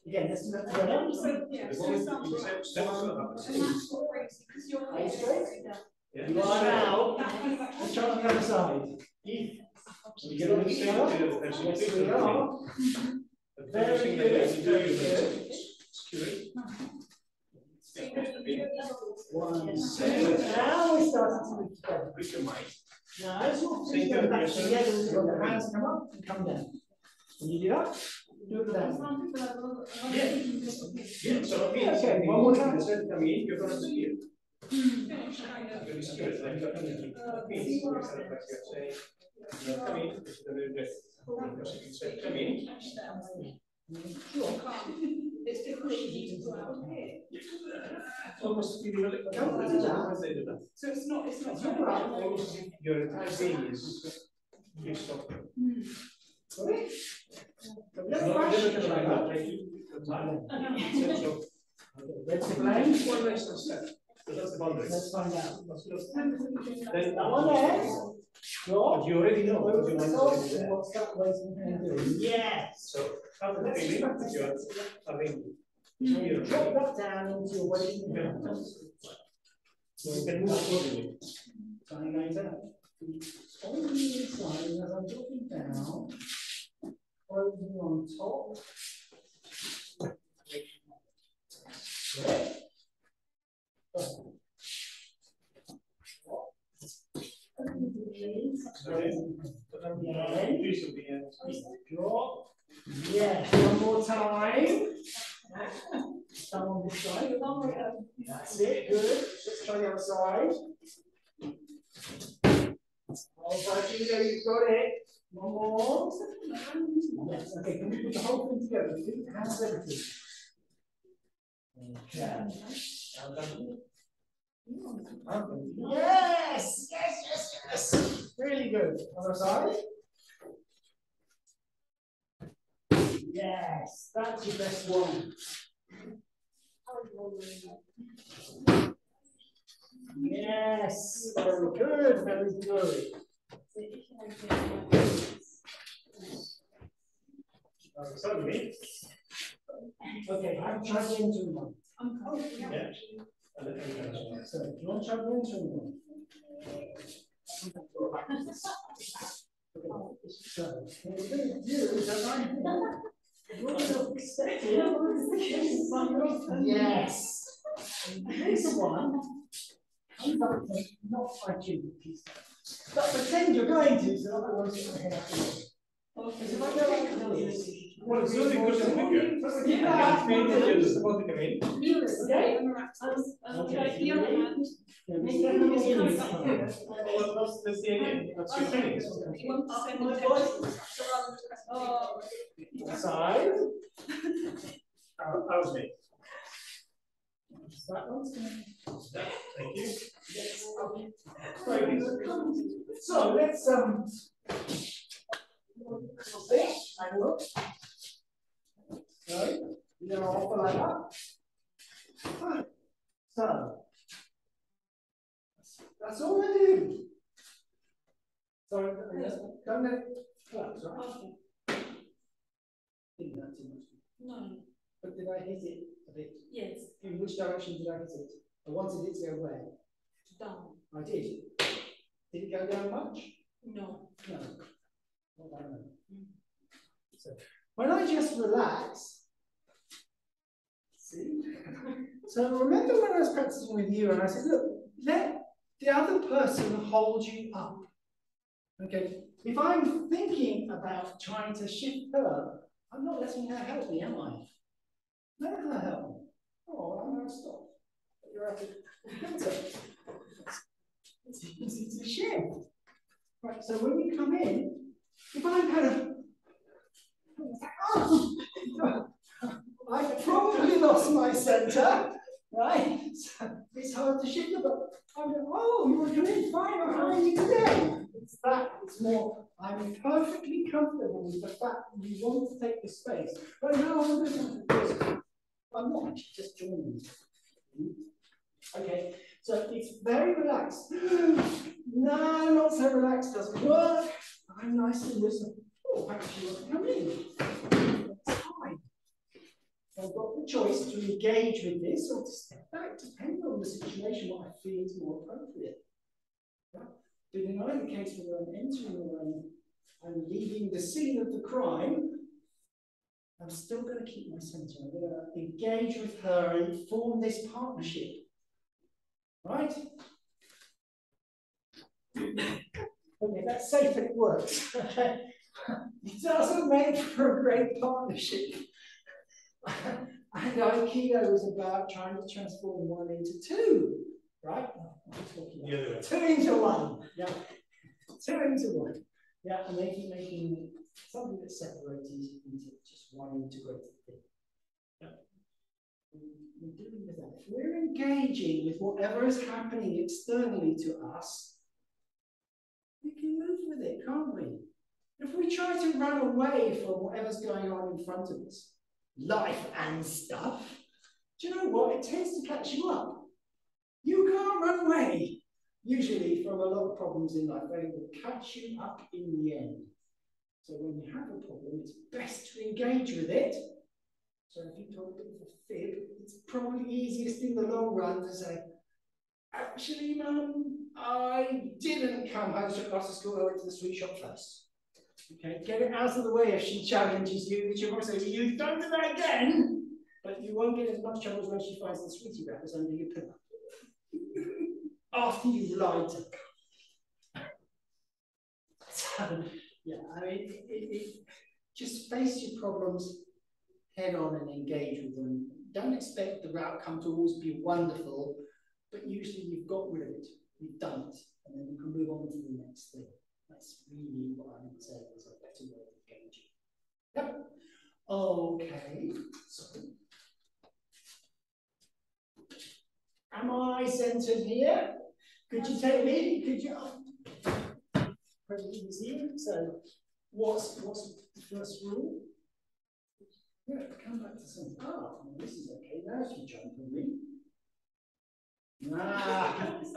Again, let's do that. So, yeah, so moment example, you step, step on and that's what brings, because you're. Are you straight? Yeah. You are now. That kind of like- on the other side. If you get on the same, Yes, we are. The Very first thing that good, I need to very good. skew it. So you go to the levels. One, two, now we're starting to move together. With your mind. Now, as your Same feet go back yes, sir. together, so your hands come up and come down. When you do that, do it down. Some people have a Yeah. Yeah, so it means, Okay, one more time. the sun come in, you're gonna see it. Finish, kind of. You're gonna see it, like, you're gonna- it means, you're kind of like you're saying, you're coming, it's gonna be this. Because if you say come in, Sure. It's difficult for you to go out here. it's almost feeling a little uncomfortable once they do that. So it's not, it's not. It's. Almost your entire being is, is stopped. Sorry? Not look at the radar. Thank you. Good time. Okay, Where's the plane? One next step. So Let's find out. That. But you already know. Because you that? Yes. So feeling, I mean, you're Drop that down into your waiting Yeah. So you can move accordingly. The inside, as I'm looking down, closing on top. Right. Again. Piece of the end. Drop. Yes, one more time. Come on this side. That's it, good. Let's try the other side. Oh, know you've got it. One more. Yes, okay, can we put the whole thing together? Hands, everything. Okay. Well done. Okay. Yes, yes, yes, yes. Really good. Other side. Yes, that's your best one. Yes, very good, very good. Uh, me. Okay, I'm trying to oh, enter one. Yeah. And then- So, do you want to try to enter one? Okay, so, what we're going to do is that I'm You're so expected. Yes. This one, I'm going to not fight you. But pretend you're going to, so otherwise you're going to have to. Because if I go like this. Well, it's only because it's bigger. Yeah. I feel that you're about to come in. Okay. Okay, the other hand, Yeah, we definitely need this Maybe- one. Well, that's, that's the idea. That's your training. you want to send the. Side. Uh, that was me. That one's Thank you. So let's, um. This, I look. Right, you're gonna offer like that. Right, So. That's all I do. So, I guess, don't let it collapse, right? okay. Didn't hurt too much. No, But did I hit it a bit? yes, In which direction did I hit it? I wanted it to go where? down, I did. Did it go down much? no. No. Not that much. So when I just relax, see? So remember when I was practicing with you and I said, look, let the other person hold you up. Okay, if I'm thinking about trying to shift her, I'm not letting her help me, am I? Let her help me. Oh, I'm going to stop. You're of filter. It's easy to shift. Right, so when you come in, if I'm kind of, I've probably lost my center, right? So it's hard to shift, but I'm going, oh, you're doing fine, you today? It's that, it's more, I'm perfectly comfortable with the fact that you want to take the space, but now I'm doing this. I'm not, just joining. Okay, so it's very relaxed. no, not so relaxed, doesn't work. I'm nice and listen. I've got the choice to engage with this or to step back, depending on the situation, what I feel is more appropriate. Yeah? But in either case, whether I'm entering or I'm, I'm leaving the scene of the crime, I'm still going to keep my center. I'm going to engage with her and form this partnership. Right? Okay, that's safe and it works. it doesn't make for a great partnership. and Aikido is about trying to transform one into two, right? Other way. Two into one. Yeah. Two into one. Yeah, and making making something that's separated into just one integrated thing. Yeah. We're dealing with that. If we're engaging with whatever is happening externally to us, we can move with it, can't we? If we try to run away from whatever's going on in front of us, life and stuff, do you know what? It tends to catch you up. You can't run away. Usually, from a lot of problems in life, they will catch you up in the end. So when you have a problem, it's best to engage with it. So if you told a bit of a fib, it's probably easiest in the long run to say, actually, mum, I didn't come home straight after school, I went to the sweet shop first. Okay, get it out of the way if she challenges you, which going to you don't do that again, but you won't get as much trouble as when she finds the sweetie wrappers under your pillow. After you've lied to her. So, yeah, I mean, it, it, it, just face your problems head on and engage with them. Don't expect the outcome to always be wonderful, but usually you've got rid of it, you've done it, and then you can move on to the next thing. That's really what I would say is a better way of engaging. Yep. Okay, so am I centered here? Could you take me? Could you? Here. So, what's what's the first rule? Yeah, come back to center. Ah, well, this is okay. Now she jumped on me. Ah,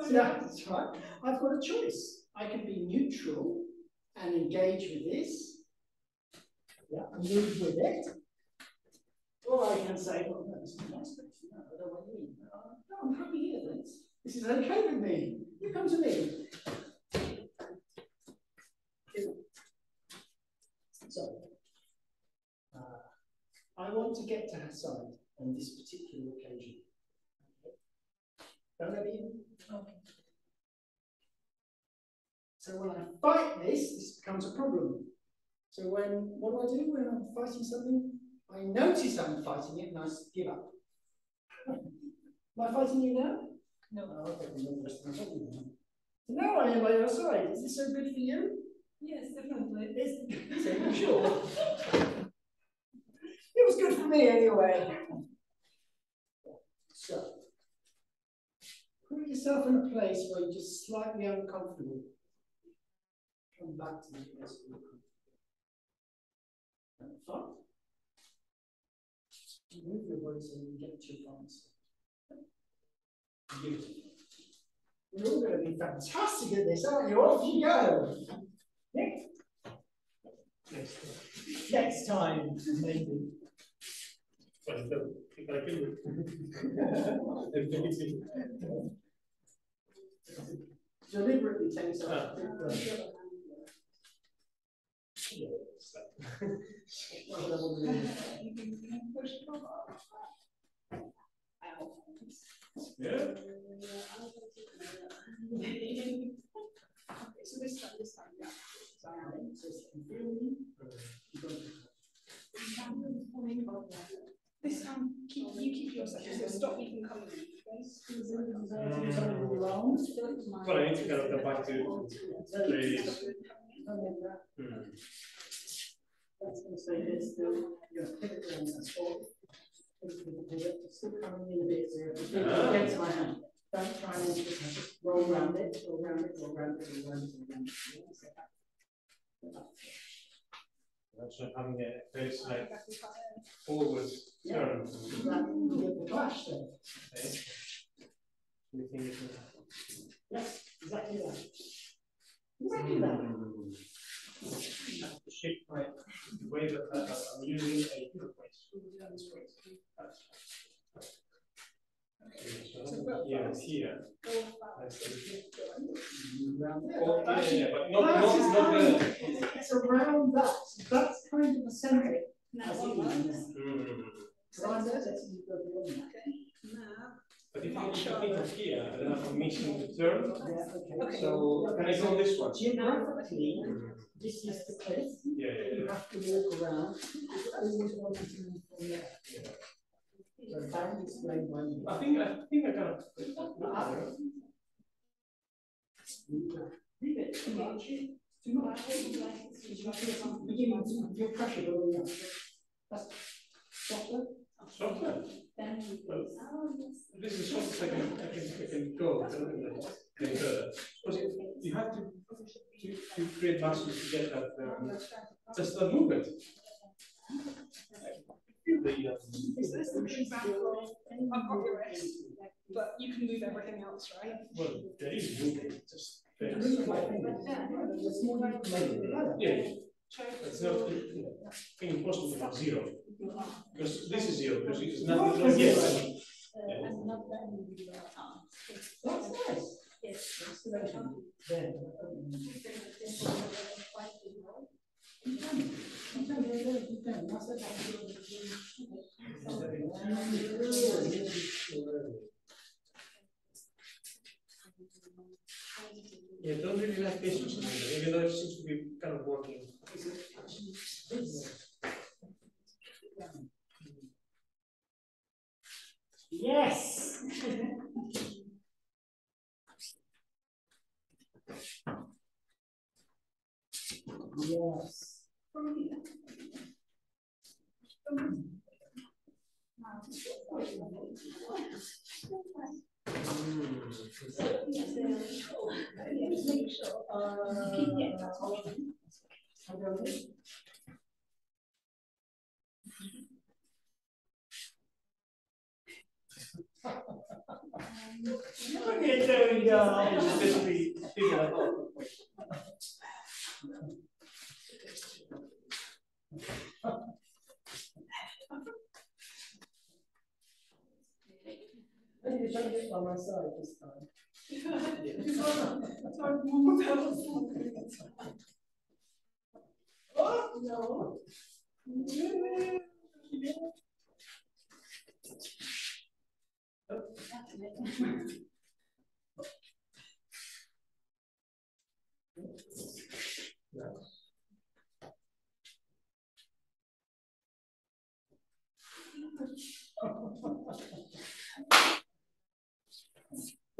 yeah, that's right. I've got a choice. I can be neutral and engage with this. Yeah, and move with it. Or I can say, well, no, this is my space. No, I don't want you. Uh, no, I'm happy here, thanks. This is okay with me. You come to me. So, uh, I want to get to her side on this particular occasion. Don't let me in. Okay. So when I fight this, this becomes a problem. So when, what do I do when I'm fighting something? I notice I'm fighting it and I give up. Am I fighting you now? No. Oh, okay, no, that's not what you want. So now I am by your side. Is this so good for you? Yes, definitely. Is, is it? You sure? it was good for me anyway. So, put yourself in a place where you're just slightly uncomfortable. Come back to the you're comfortable. Fun. Move your body so you get to your palms. Beautiful. You're all going to be fantastic at this, aren't you? Off you go. Next. Next time, maybe. Deliberately takes off. Yeah. Okay, so this time, this time, yeah. So now, so it's really, you've This time, keep, you keep yourself, so stop me from coming in. But I need to kind of go back to previous. Hmm. That's here still, coming in a bit, my hand. Don't try and roll around it, roll around it, roll around it, roll around it, roll around it. Also having a face like forward turn. Okay. Yes, exactly that. Shape way that I'm using a hero point. This way. That's- Okay, so here, here. That's it. Around there. Oh, yeah, yeah, but not, not, not the. It's around that, that's kind of the center. Now, one what you works. mean. So I that you go beyond that. Now, But if you if you think of here, and then I'm missing the turn, Yeah, okay. so can I go this one? Geographically, this is the place. Yeah, yeah, You have to walk around. Always to move from there. yeah. So that is explained by you. I think, I think I kind of. Leave it too much. Too much. Beginning to feel pressure building up. That's softer. Softer. Then we Well, oh, yes. This is soft, I can, I can, I can go. can't I? any further. Because you have to, to, to create muscles to get that, um, just the movement. The, um, Is this an example of, I've got your but you can move everything else, right? well, there is movement, just. There's- really like, it's more like Yeah, it's not, impossible to have zero. Because this is zero, because it's not, not yet. And not that you are. That's nice. Yes. Installation. There. You can. You can, yeah, yeah, you can. That's it. Yeah, don't really like this one, even though it seems to be kind of working. Yes. Yes. Hmm. Look at doing, guys. Like, oh, Maybe you should get by my side this time. Oh, no.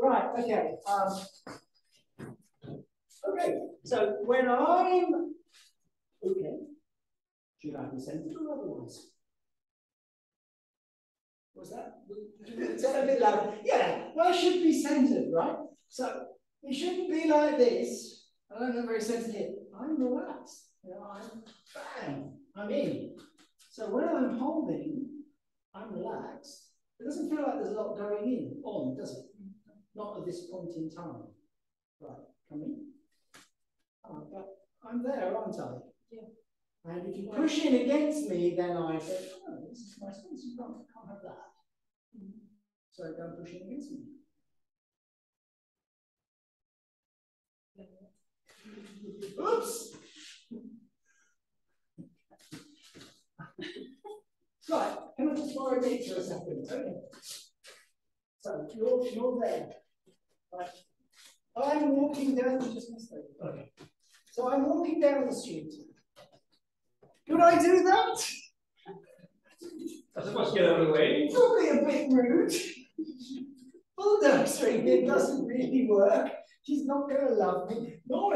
Right, okay, um. Okay, so when I'm, okay, should I be centered or otherwise? Was that, is that a bit loud? Yeah, well, I should be centered, right? So it shouldn't be like this. I don't know very centered here. I'm relaxed. You know, I'm bang, I'm in. So when I'm holding, I'm relaxed. It doesn't feel like there's a lot going in, on, does it? Not at this point in time. Right, come in. Oh, but I'm there, aren't I? Yeah. And if you push in against me, then I go, oh, this is my space, you can't, can't have that. So don't push in against me. Oops! Right, can I just borrow Nick for a second? Okay. So you're, you're there. Right. I'm walking down, just missed it. Okay. So I'm walking down the street. Could I do that? I suppose get out of the way. Probably a bit rude. Bulldozing it doesn't really work. She's not going to love me. No,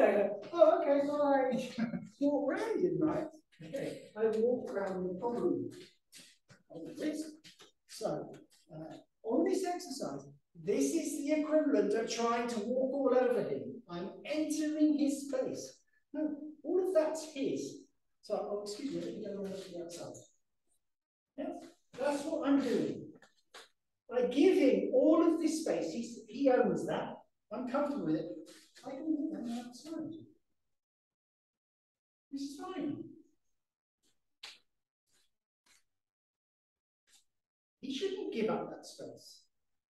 oh, okay, fine. walk round him, right? Okay, I walk around the problem. This. So, uh, on this exercise, this is the equivalent of trying to walk all over him. I'm entering his space. No, all of that's his. So, oh, excuse me, let me around to the outside. Yeah, that's what I'm doing. I give him all of this space. He's, he owns that. I'm comfortable with it. I can move them outside. This is fine. He shouldn't give up that space.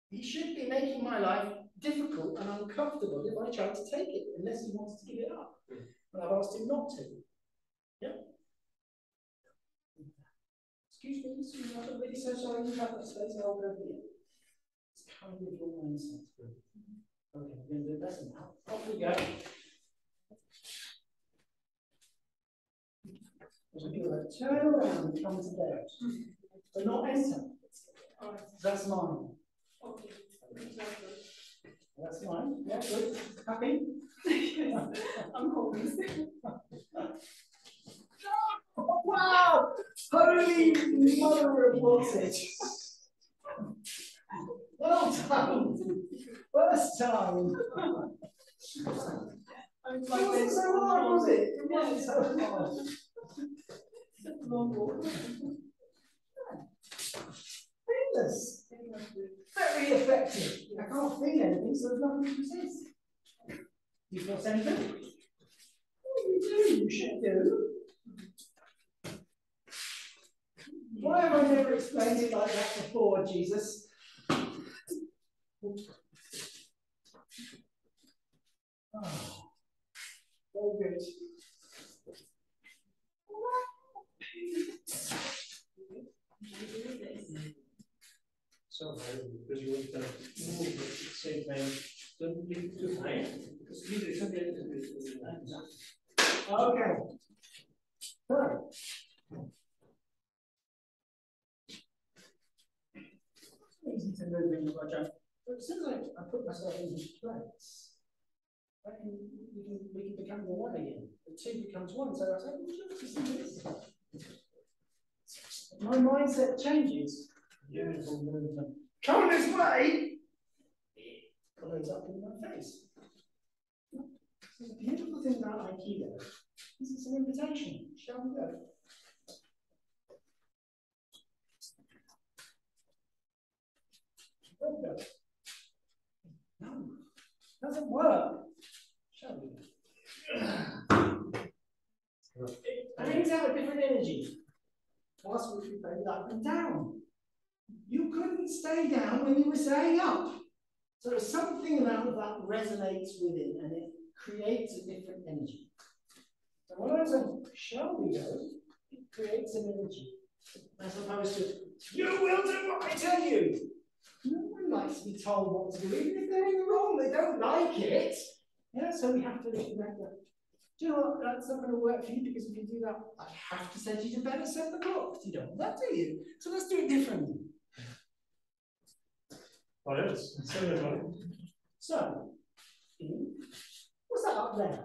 He should be making my life difficult and uncomfortable if I try to take it, unless he wants to give it up. Hmm. And I've asked him not to. Yeah? Excuse me, excuse me, I'm really so sorry you have space, I'll here. It's kind of. Okay, going to do. Off we go. So do a turn around and come to there. So not enter. That's mine. Okay. That's mine. Yeah, good. Happy? I'm holding. Oh, wow! Holy mother of what's? Well done. First time. It wasn't so hard, was it? It wasn't so hard. Painless. Very effective. I can't feel anything, so there's nothing to resist. You've feel anything? Oh, you do, you should do. Why have I never explained it like that before, Jesus? Oh, very good. So because you want to move, at the same time, don't leave too high, because leave it something a little bit. Okay. So. Easy to move in, Roger. But as soon as I, I put myself in this place, can, we can, we can become the one again. The two becomes one. So I was like, "Would you like this?" My mindset changes. Beautiful movement. Come this way. It Blows up in my face. So the beautiful thing about Aikido is it's an invitation. Shall we go? Shall we go? No, doesn't work. Shall we? Brings out a different energy. Whilst we played up and down. You couldn't stay down when you were staying up. So there's something about that resonates within and it creates a different energy. So when I say, shall we go, it creates an energy. As opposed to, you will do what I tell you. No one likes to be told what to do, even if they're in the wrong, they don't like it. Yeah, so we have to remember. Do you know what? That's not going to work for you because if you do that, I have to send you to bed at seven o'clock. You don't want that, do you? So let's do it differently. Oh, yes, so. So, in- what's that up there?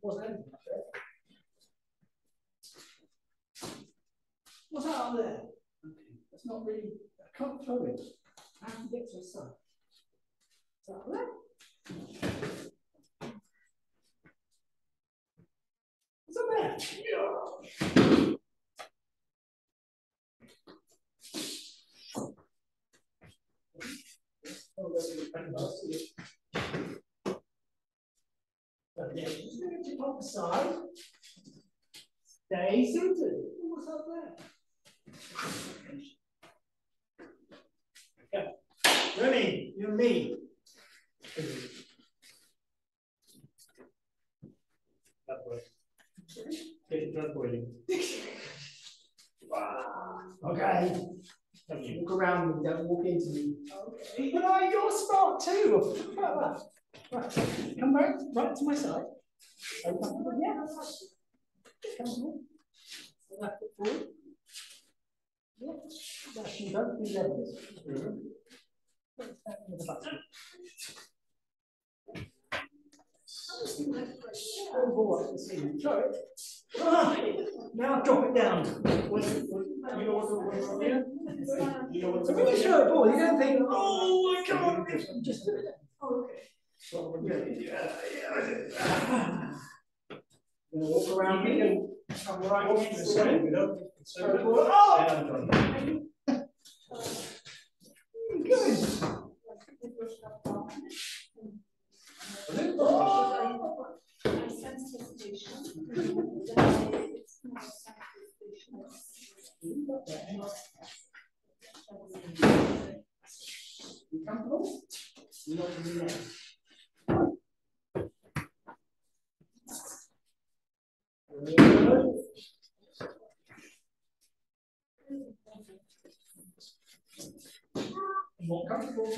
What's that up there? What's that up there? Okay, that's not really, I can't throw it. I have to get to the sun. Is that up there? What's up there? Yeah. That's a friend, I'll see it. Okay, just going to pop aside. Stay centered. What's up there? Okay. Remy, you me. That way. Okay, not boiling. Okay. Thank you. Walk around me, don't walk into me. Okay. But I, you're smart too. Right, right. Come right, right to my side. Open yeah. Come on. Left foot forward. Yeah, that's you don't be levels. Oh boy, let's see. Throw it. Ah, Now drop it down. What's what- You know what's what's here? You know what's So when you throw a ball, you don't think, oh, I can't. Oh, Just do it. okay. So, yeah, yeah, yeah. Gonna walk around me and come right Walk the side, you know? Done. good. Oh. You mean. Good. More comfortable.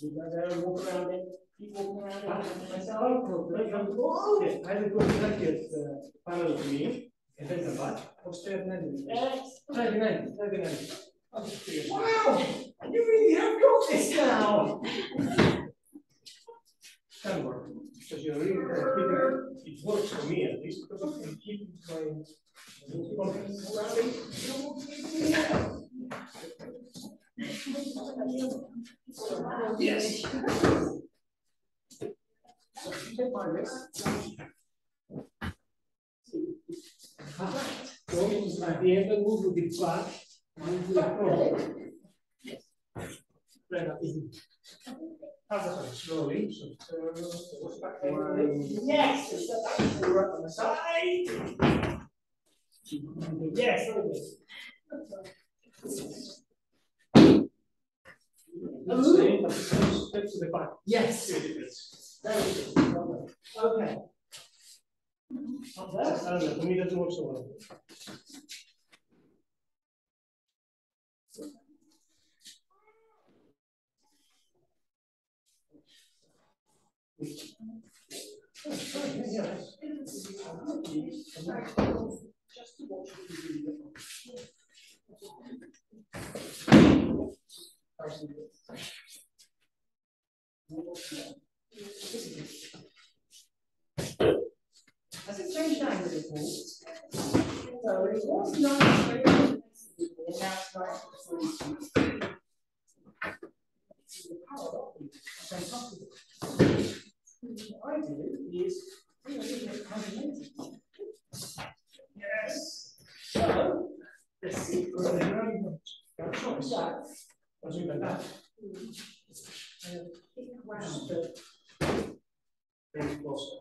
You there and walk around it, keep walking around it, myself, very comfortable. Yes, I will go back at uh, parallel to me, and then come back. What's the name? Yes. Thirty-nine, thirty-nine. I'm just curious. Wow, you really have got this now. Can work. because you're really works for me at least, because I can keep my. Yes. So you take my wrist. So at the end of move will be flat. Mine will be front. Right up in. How's that going? Slowly, so turn, so what's back there? Yes, step back, so right on the side. Yes, there it is. The same, but it's just step to the back. Yes. See the difference. There it is. Well done. Okay. Up I there. don't know, for me, it doesn't work so well. Just to watch what you do. Has it changed all? So it was nice, very nice before, now it's nice and The of. What I do is, you Yes. So, they're very much- got a choice. That, it like that. Very close.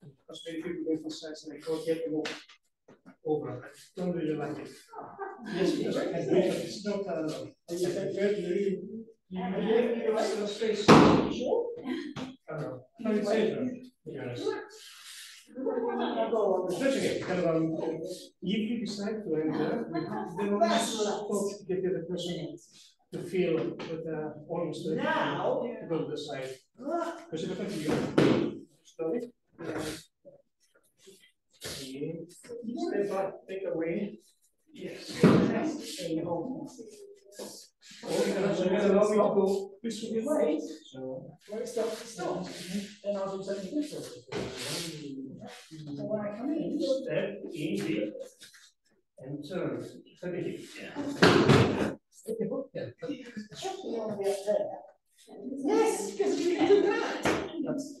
Because many people go and they can't get them all over. I Don't really like it. Yes, because it's not, uh, it's a very, really. You And really need you a of space. sure. I don't know. No, it's safer, to be honest. I'll go on. Stretching it, kind of, um, if you decide to enter, then we That's to get the other person to feel with, uh, almost. to- Now- To go to the side, because if I continue, slowly. Okay. Step back, take away. Yes. You this you way. wait, So. stops, then I'll when I come in, Step. And turn, hook there. Be. Yes, because you can do that. That's.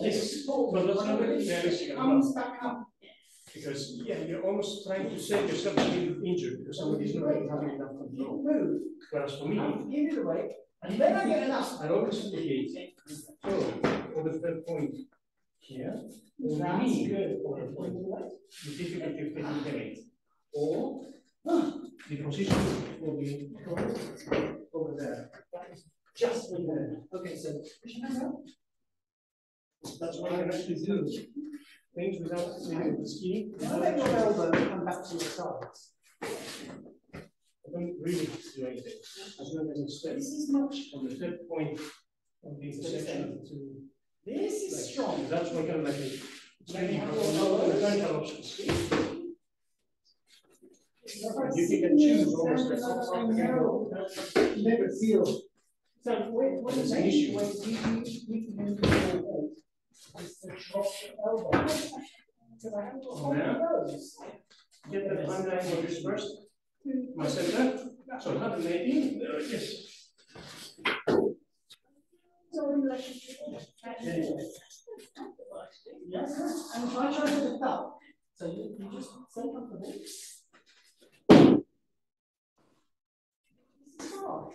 Yes, but that's not realistic, Comes back up. because, yeah, you're almost trying to save yourself from being injured, because somebody's not really having enough control. Move, Whereas for me, give it away, and then I get enough. I always indicate, so, for the third point here, or That's me, good. for the point, the difficulty of taking the weight, or the position will be over there. Just leave it. Okay, so. push your hand out. That's what I can actually do. Things without the ski. Let your elbow come back to your sides. I don't really do anything, as long as it's This is much, On the third point of the intersection two. this is strong. That's what kind of like a. Let me have training your program, elbows. options. You can choose almost like so never feel. So when, when It's you an make issue. it, when you, I haven't got Oh, one of those. Get the. My so hundred and eighteen, there it is. Yes, and try try to lift up. So you, you just comfortable. This is hard.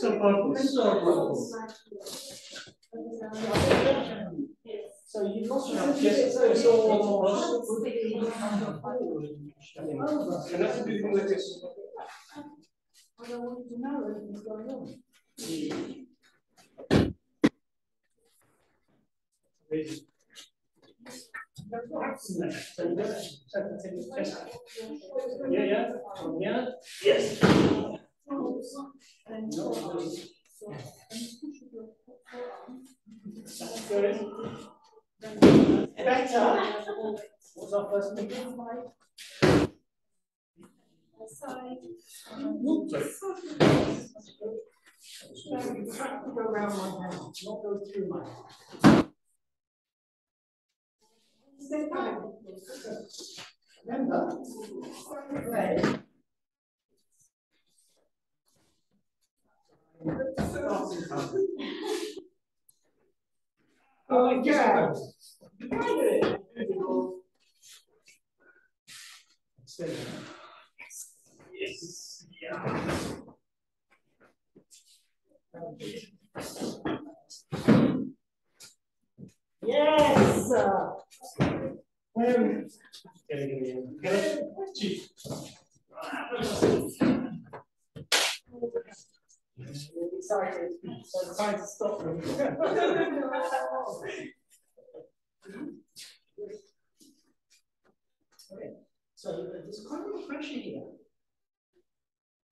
so powerful, so powerful. So you've lost your Yes, sense so of it's all- all- Over. And that's a big thing like this. I don't want you to know anything's going on. Amazing. That's what happens there. So you don't, so that's in the test. Yeah, yeah, yes. That's good. Better. What's our first movement? Whoop, sorry. So, track will go around my hand, not go through my hand. Remember. Oh. Stay there. Yes, yeah. Yes. Excited, so I'm trying to stop them. Okay, so there's quite a lot of pressure here.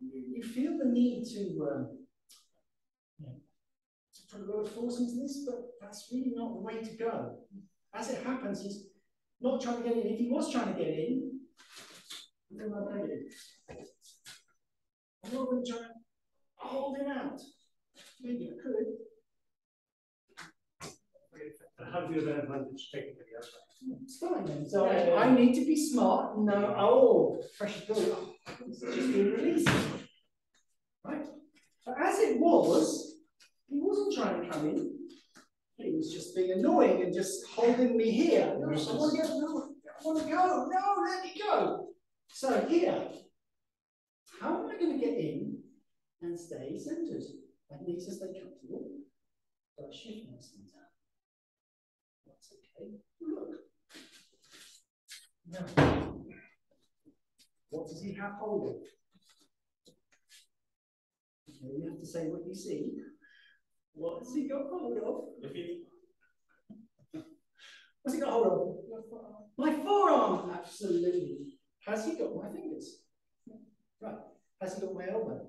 You you feel the need to, um, to put a lot of force into this, but that's really not the way to go. As it happens, he's not trying to get in. If he was trying to get in, then I'm ready. I'm not going to try and hold him out. Maybe I could. How do you have advantage technically outside? Hmm, it's fine then. So I, I need to be smart. No, oh, pressure building up. It's just being released. Right? But as it was, he wasn't trying to come in. He was just being annoying and just holding me here. No, I want to go. No, I want to go. No, let me go. So here, how am I going to get in and stay centered? I need to stay comfortable. So I shift my center. That's okay. Look. Now, what does he have hold of? You have to say what you see. What has he got hold of? What's he got hold of? My forearm, absolutely. Has he got my fingers? Right. Has he got my elbow?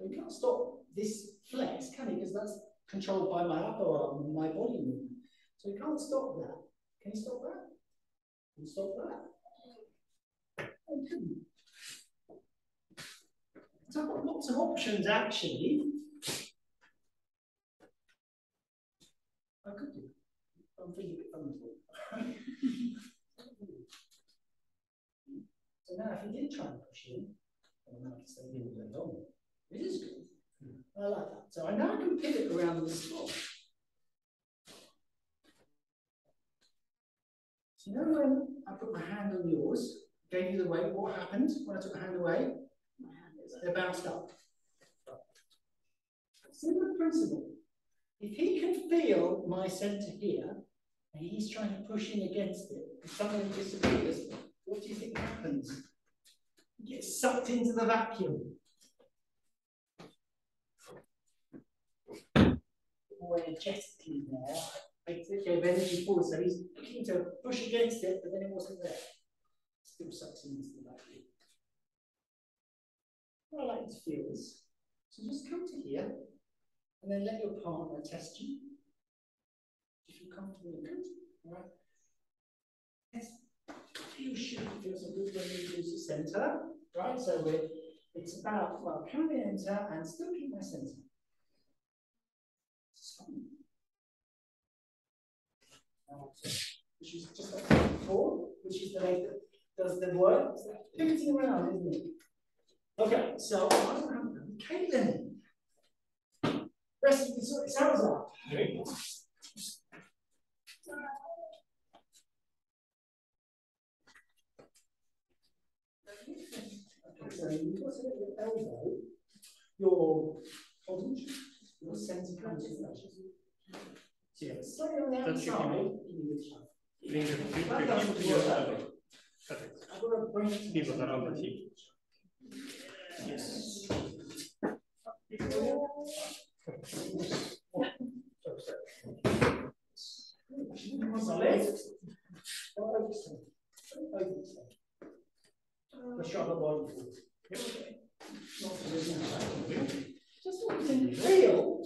You can't stop this flex, can he? Because that's controlled by my upper arm and my body movement. So you can't stop that. Can you stop that? Can you stop that? I couldn't. So I've got lots of options actually. I could do. I'm thinking it vulnerable. so now if you did try and push in, well, now I can stay in a bit longer. It is good. I like that. So I now can around the spot. So you know when I put my hand on yours, gave you the weight, what happened when I took my hand away? My hand is They bounced up. Similar principle. If he can feel my center here, and he's trying to push in against it, and something disappears, what do you think happens? He gets sucked into the vacuum. More energetically there, makes it give energy forward, so he's looking to push against it, but then it wasn't there. Still sucks into the vacuum. What I like to feel is, so just come to here, and then let your partner test you. If you're comfortable and good, all right? Yes. You should feel so good when you lose the center, right? So we're, it's about, well, can I enter and still keep my center? Which is just like four, which is the way that does the work. It's like pivoting around, isn't it? Okay, so I don't have Caitlin. Rest of you sort yourselves out. Okay, so you've got to get your elbow, your podge, your centre comes to that. So yeah, slightly on the That's your outside, keyboard. you need a shove. Bring your, That your, doesn't your, your work. elbow. Perfect. I've got to bring it to the Keyboard around the tip. Yes. Solid. Or overstand. Overstand. The shoulder body forward. Not to lose that. Just want to feel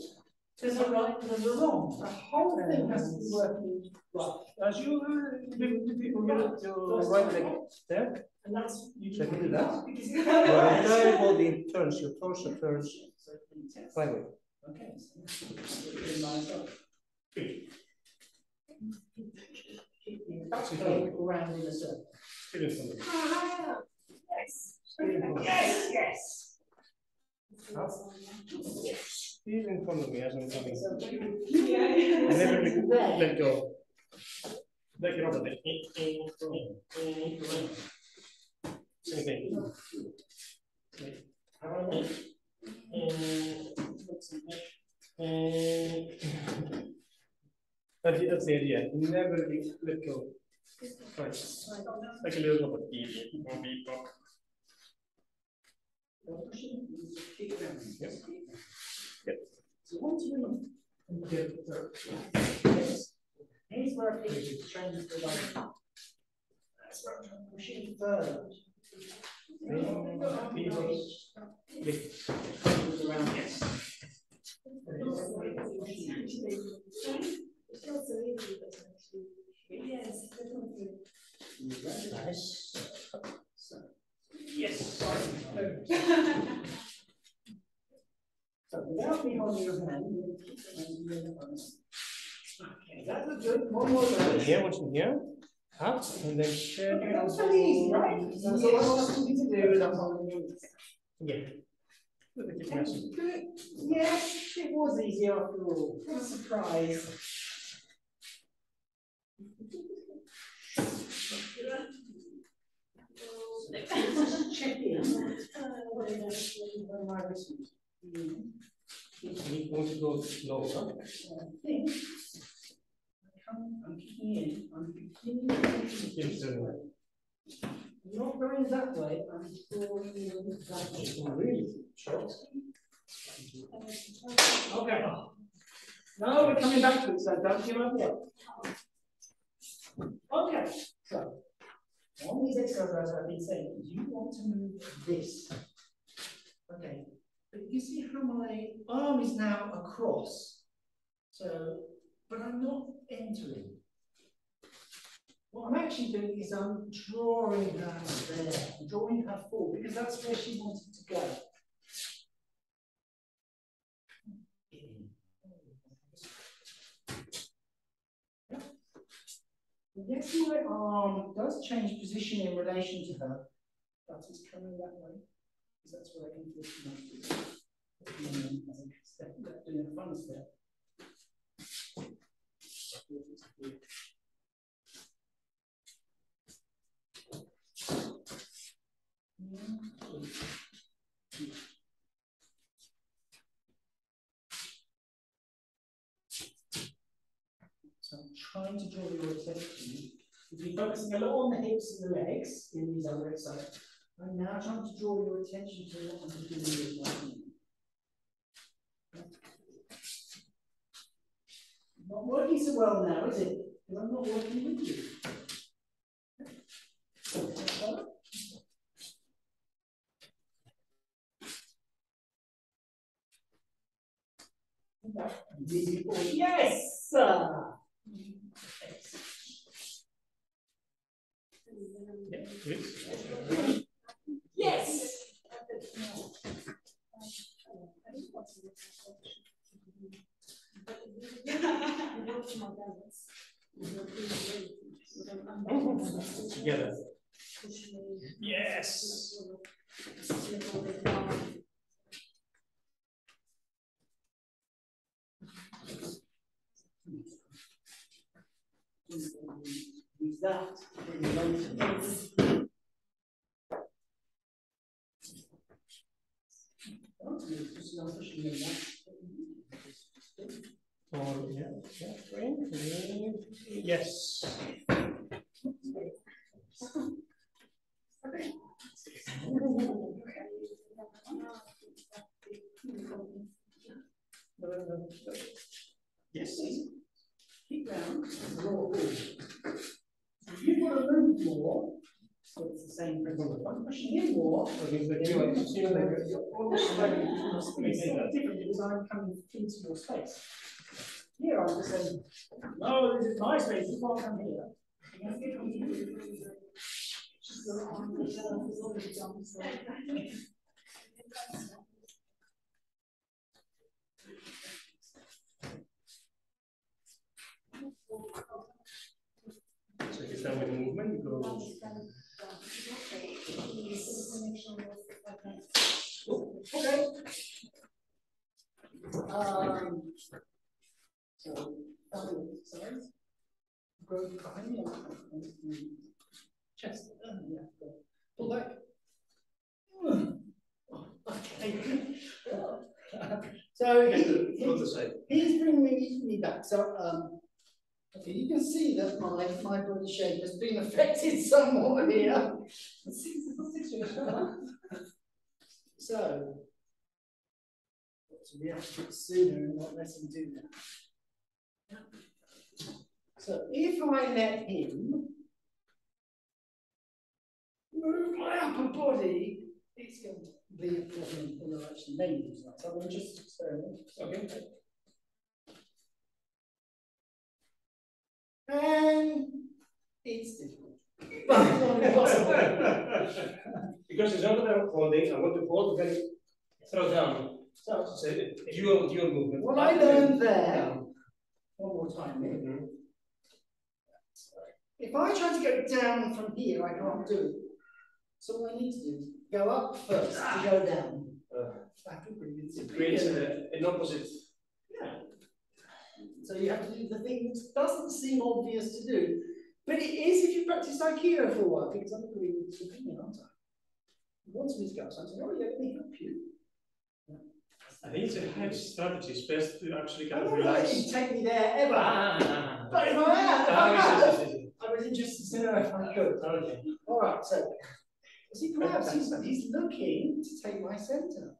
there's a right, there's a wrong. The whole thing has to be working right. As you, uh, lift the, your, your right leg there, And that's. You Can do that? Because your entire body turns, your torso turns So, Okay. so. That's going around in a circle. Still in front of you. Yes. Still in front of you. Yes, yes. Front of me as I'm coming. I never let, go. Let it over there. Same thing. How about that? That's, that's the idea. Never let go. Right. Like a little bit easy. Won't be pop. Don't push it, you just kick it down. Yep. Just kick it down. Yep. So once and get it through. Yes. Here's where I think it changes the. That's where I'm trying to further. Lift. Around, yes. Yes. So, Yes. So without me holding your hand, you keep the hand in the front. Okay, that looks good. One more From round. here, once from here, up, and then share. Okay, that was fairly easy, right? That's all I was asking you to do, and I'm holding you. Yeah. Look at your message. Good. Yes, it was easy after all. What a surprise. Just check in. Uh, You want to go slower? I. I come- I'm in, I'm sir. I'm not going that way, I'm going that way. Really? Short? Okay. Now we're coming back to it, so don't give up yet. Okay, so. On these exercises I've been saying, you want to move this. Okay, but you see how my arm is now across. So, but I'm not entering. What I'm actually doing is I'm drawing her there, drawing her forward, because that's where she wanted to go. Yes, my arm does change position in relation to her, but it's coming that way, because that's where I can step, doing a fun step. So I'm trying to draw your attention. If you're focusing a lot on the hips and the legs in these other exercises, I'm now trying to draw your attention to what I'm doing with my. Not working so well now, is it? Because I'm not working with you. Yes! Yeah, please. Yes! Together. Yes. Use that in the motion. Oh, Or, yeah, yeah, yes. Yes. Keep. If you want to move more, so it's the same principle, I'm pushing in more, Okay, but you're you- pushing in more, you're almost ready to space. Different because I'm coming into your space. Here, I'm just saying, no, this is my space, you can't come here. So you start with movement, you Okay. Um. So, um, sorry. Go behind me. Chest, uh, yeah, go. pull back. Okay. So he, he's, he's bringing me, me back, so, um. Okay, you can see that my, my body shape has been affected somewhat here. So. To react a bit sooner and not let him do that. So if I let him. Move my upper body, it's going to be a problem in the direction they use so I'm just experiment. Okay. And it's difficult. But it's not impossible. Because it's not about holding, I want to hold, then throw down. So, So dual, dual movement. what I learned there, one more time, maybe. Mhm. If I try to go down from here, I can't do it. So what I need to do is go up first to go down. Uh, and breathe. It creates a- an opposite. Yeah. So you have to do the thing that doesn't seem obvious to do, but it is if you practice Aikido for a while, because I'm agreeing with opinion, aren't I? He wants me to go, so I'm saying, oh yeah, let me help you. I think it's a hedge strategy, it's best to actually kind of don't know if relax. you take me there ever, Ah. but if I am, I was interested to know if I could. Okay. All right, so, see, perhaps he's, he's looking to take my centre.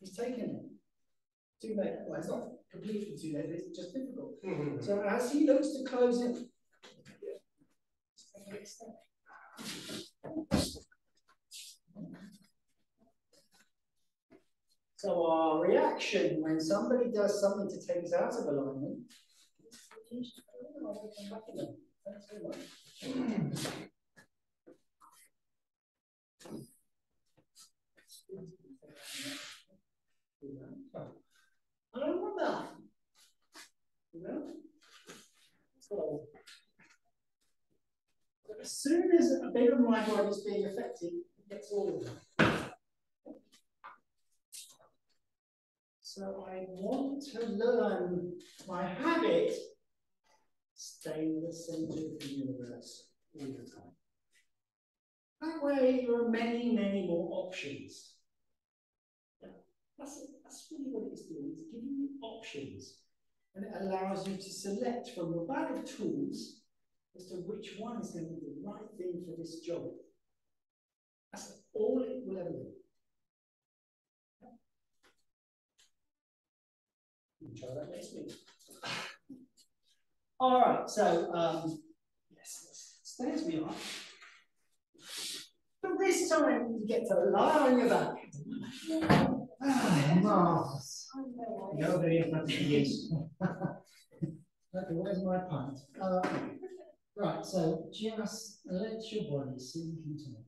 He's taken it. Too late, well, it's not completely too late, it's just difficult. Mhm. So as he looks to close in. So our reaction when somebody does something to take us out of alignment. I don't. You know? So. As soon as a bit of my body is being affected, it gets all of them. So I want to learn my habit, stay in the center of the universe all the time. That way, there are many, many more options. That's, that's really what it is doing, it's giving you options. And it allows you to select from a bag of tools as to which one is going to be the right thing for this job. That's all it will ever be. Try that next week. All right, so um, yes, stay as we are. But this time you get to lie on your back. Ah, marvelous. No, very important, yes. Okay, where's my pint? Uh, right, so just let your body sink into it.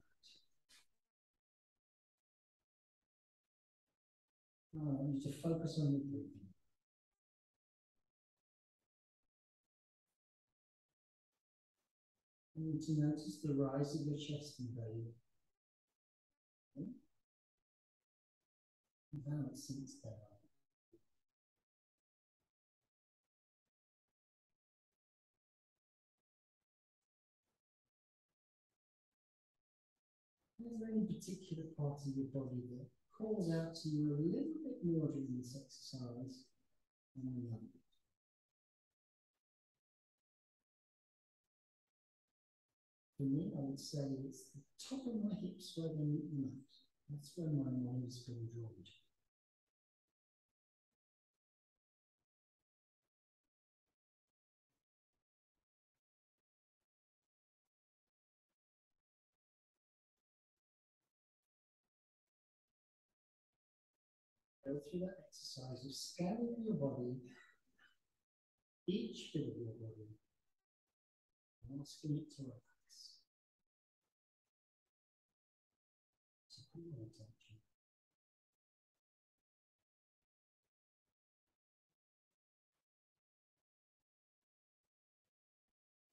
I want you to focus on your breathing. I you to notice the rise of your chest and belly. Okay. And how it sinks down. Is there any particular part of your body that calls out to you a little bit more during this exercise than another? For me, I would say it's the top of my hips where they meet the mat. That's where my mind is been drawn to. Go through that exercise of scanning your body, each bit of your body, and asking it to relax. So put your attention.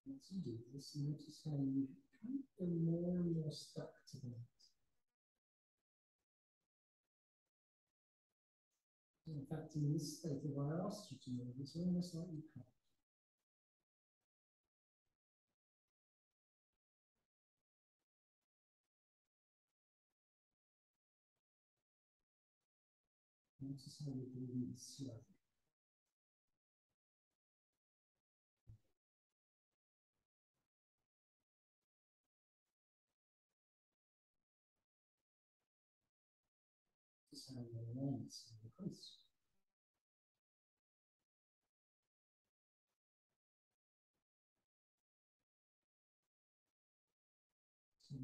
Once you do this, notice how you kind of feel more and more stuck to the In fact, in this state, if I asked you to move, it's almost like you can't. How you're slowly. Notice how your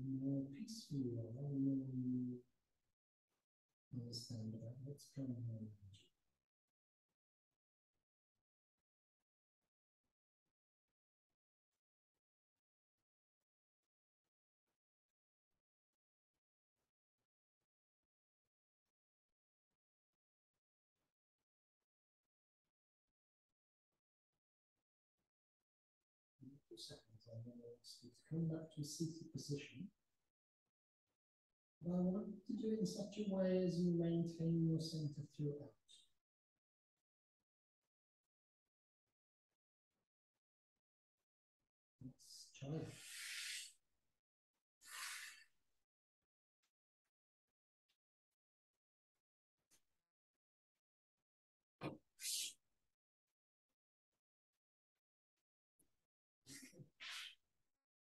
more peaceful you are, the more you understand about what's going on a seconds, I'm going to ask you to come back to a seated position. But I want to do it in such a way as you maintain your center throughout. Let's try it.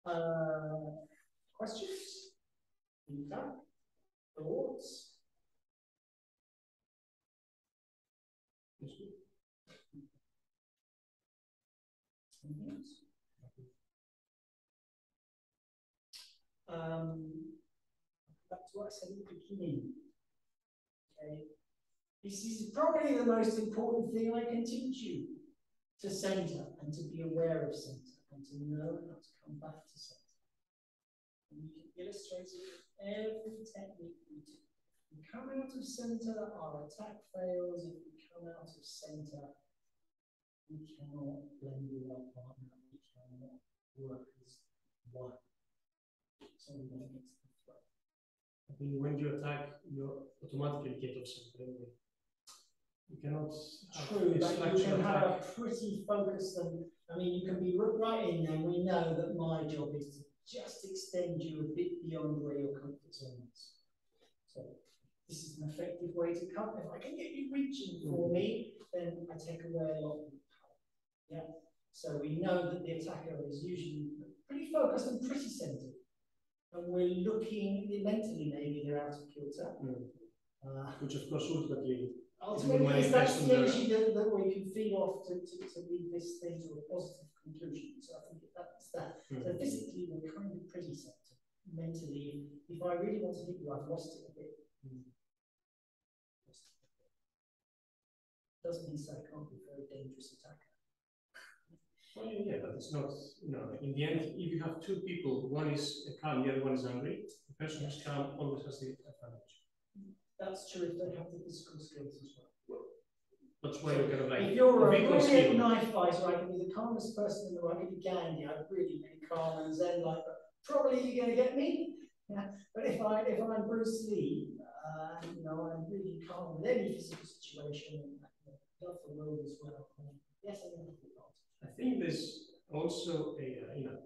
Uh, questions? Feedback? Thoughts? Um, back to what I said at the beginning. Okay. This is probably the most important thing I can teach you to center and to be aware of center and to know how to come back to center. And you can illustrate it every technique we do. We come out of center, our attack fails. If we come out of center, we cannot blend with our partner, we cannot work as one. So we don't get to the flow. I think when you attack, you automatically get off center. You cannot. True, but you can have a pretty focused and, I mean, you can be right in there. We know that my job is to just extend you a bit beyond where your comfort zone is. So this is an effective way to come. If I can get you reaching for me, then I take away a lot of power. Yeah. So we know that the attacker is usually pretty focused and pretty centered. And we're looking mentally, maybe they're out of kilter. Mm. Uh, Which of course ultimately, Ultimately, is that's the that- energy that, that we can feed off to, to, to lead this thing to a positive conclusion. So I think that's that. So mm, physically, we're kind of pretty set. Mentally, if I really want to hit you, I've lost it a bit. Mm. Doesn't mean say I can't be a very dangerous attacker. well, yeah, but it's not, you know, in the end, if you have two people, one is calm, the other one is angry, the person who's calm always has the advantage. That's true if they have the physical skills as well. That's why you kind of like. if you're a the brilliant skill. knife fighter, I can be the calmest person in the world. I can be Gandhi. I'm really, really calm and zen like, but probably you're going to get me. Yeah. But if I if I'm Bruce Lee, uh, you know, I'm really calm with any physical situation and you know, love the world as well. Yes, I know that. I think there's also a, uh, you know,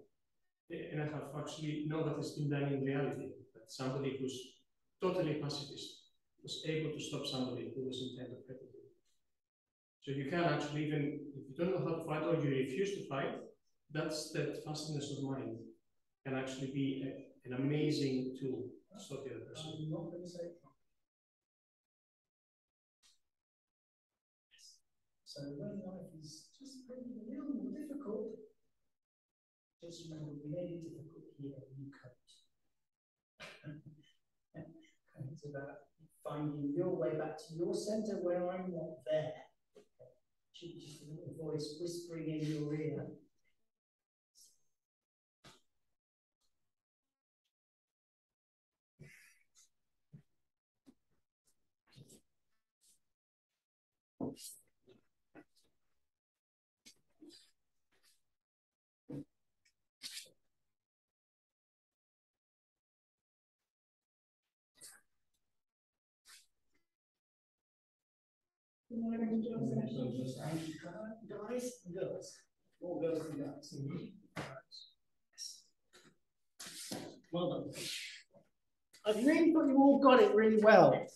and I have actually know that it's been done in reality, but somebody who's totally pacifist was able to stop somebody who was intent of you. So you can actually even, if you don't know how to fight or you refuse to fight, that's that fastness of mind can actually be a- an amazing tool to stop the other person. So when life is just a little more difficult, just remember we made it difficult here, you cope. and it's about finding your way back to your center where I'm not there. Just just a little voice whispering in your ear. Guys girls. More girls than guys. Well done. I've really got you all got it really well.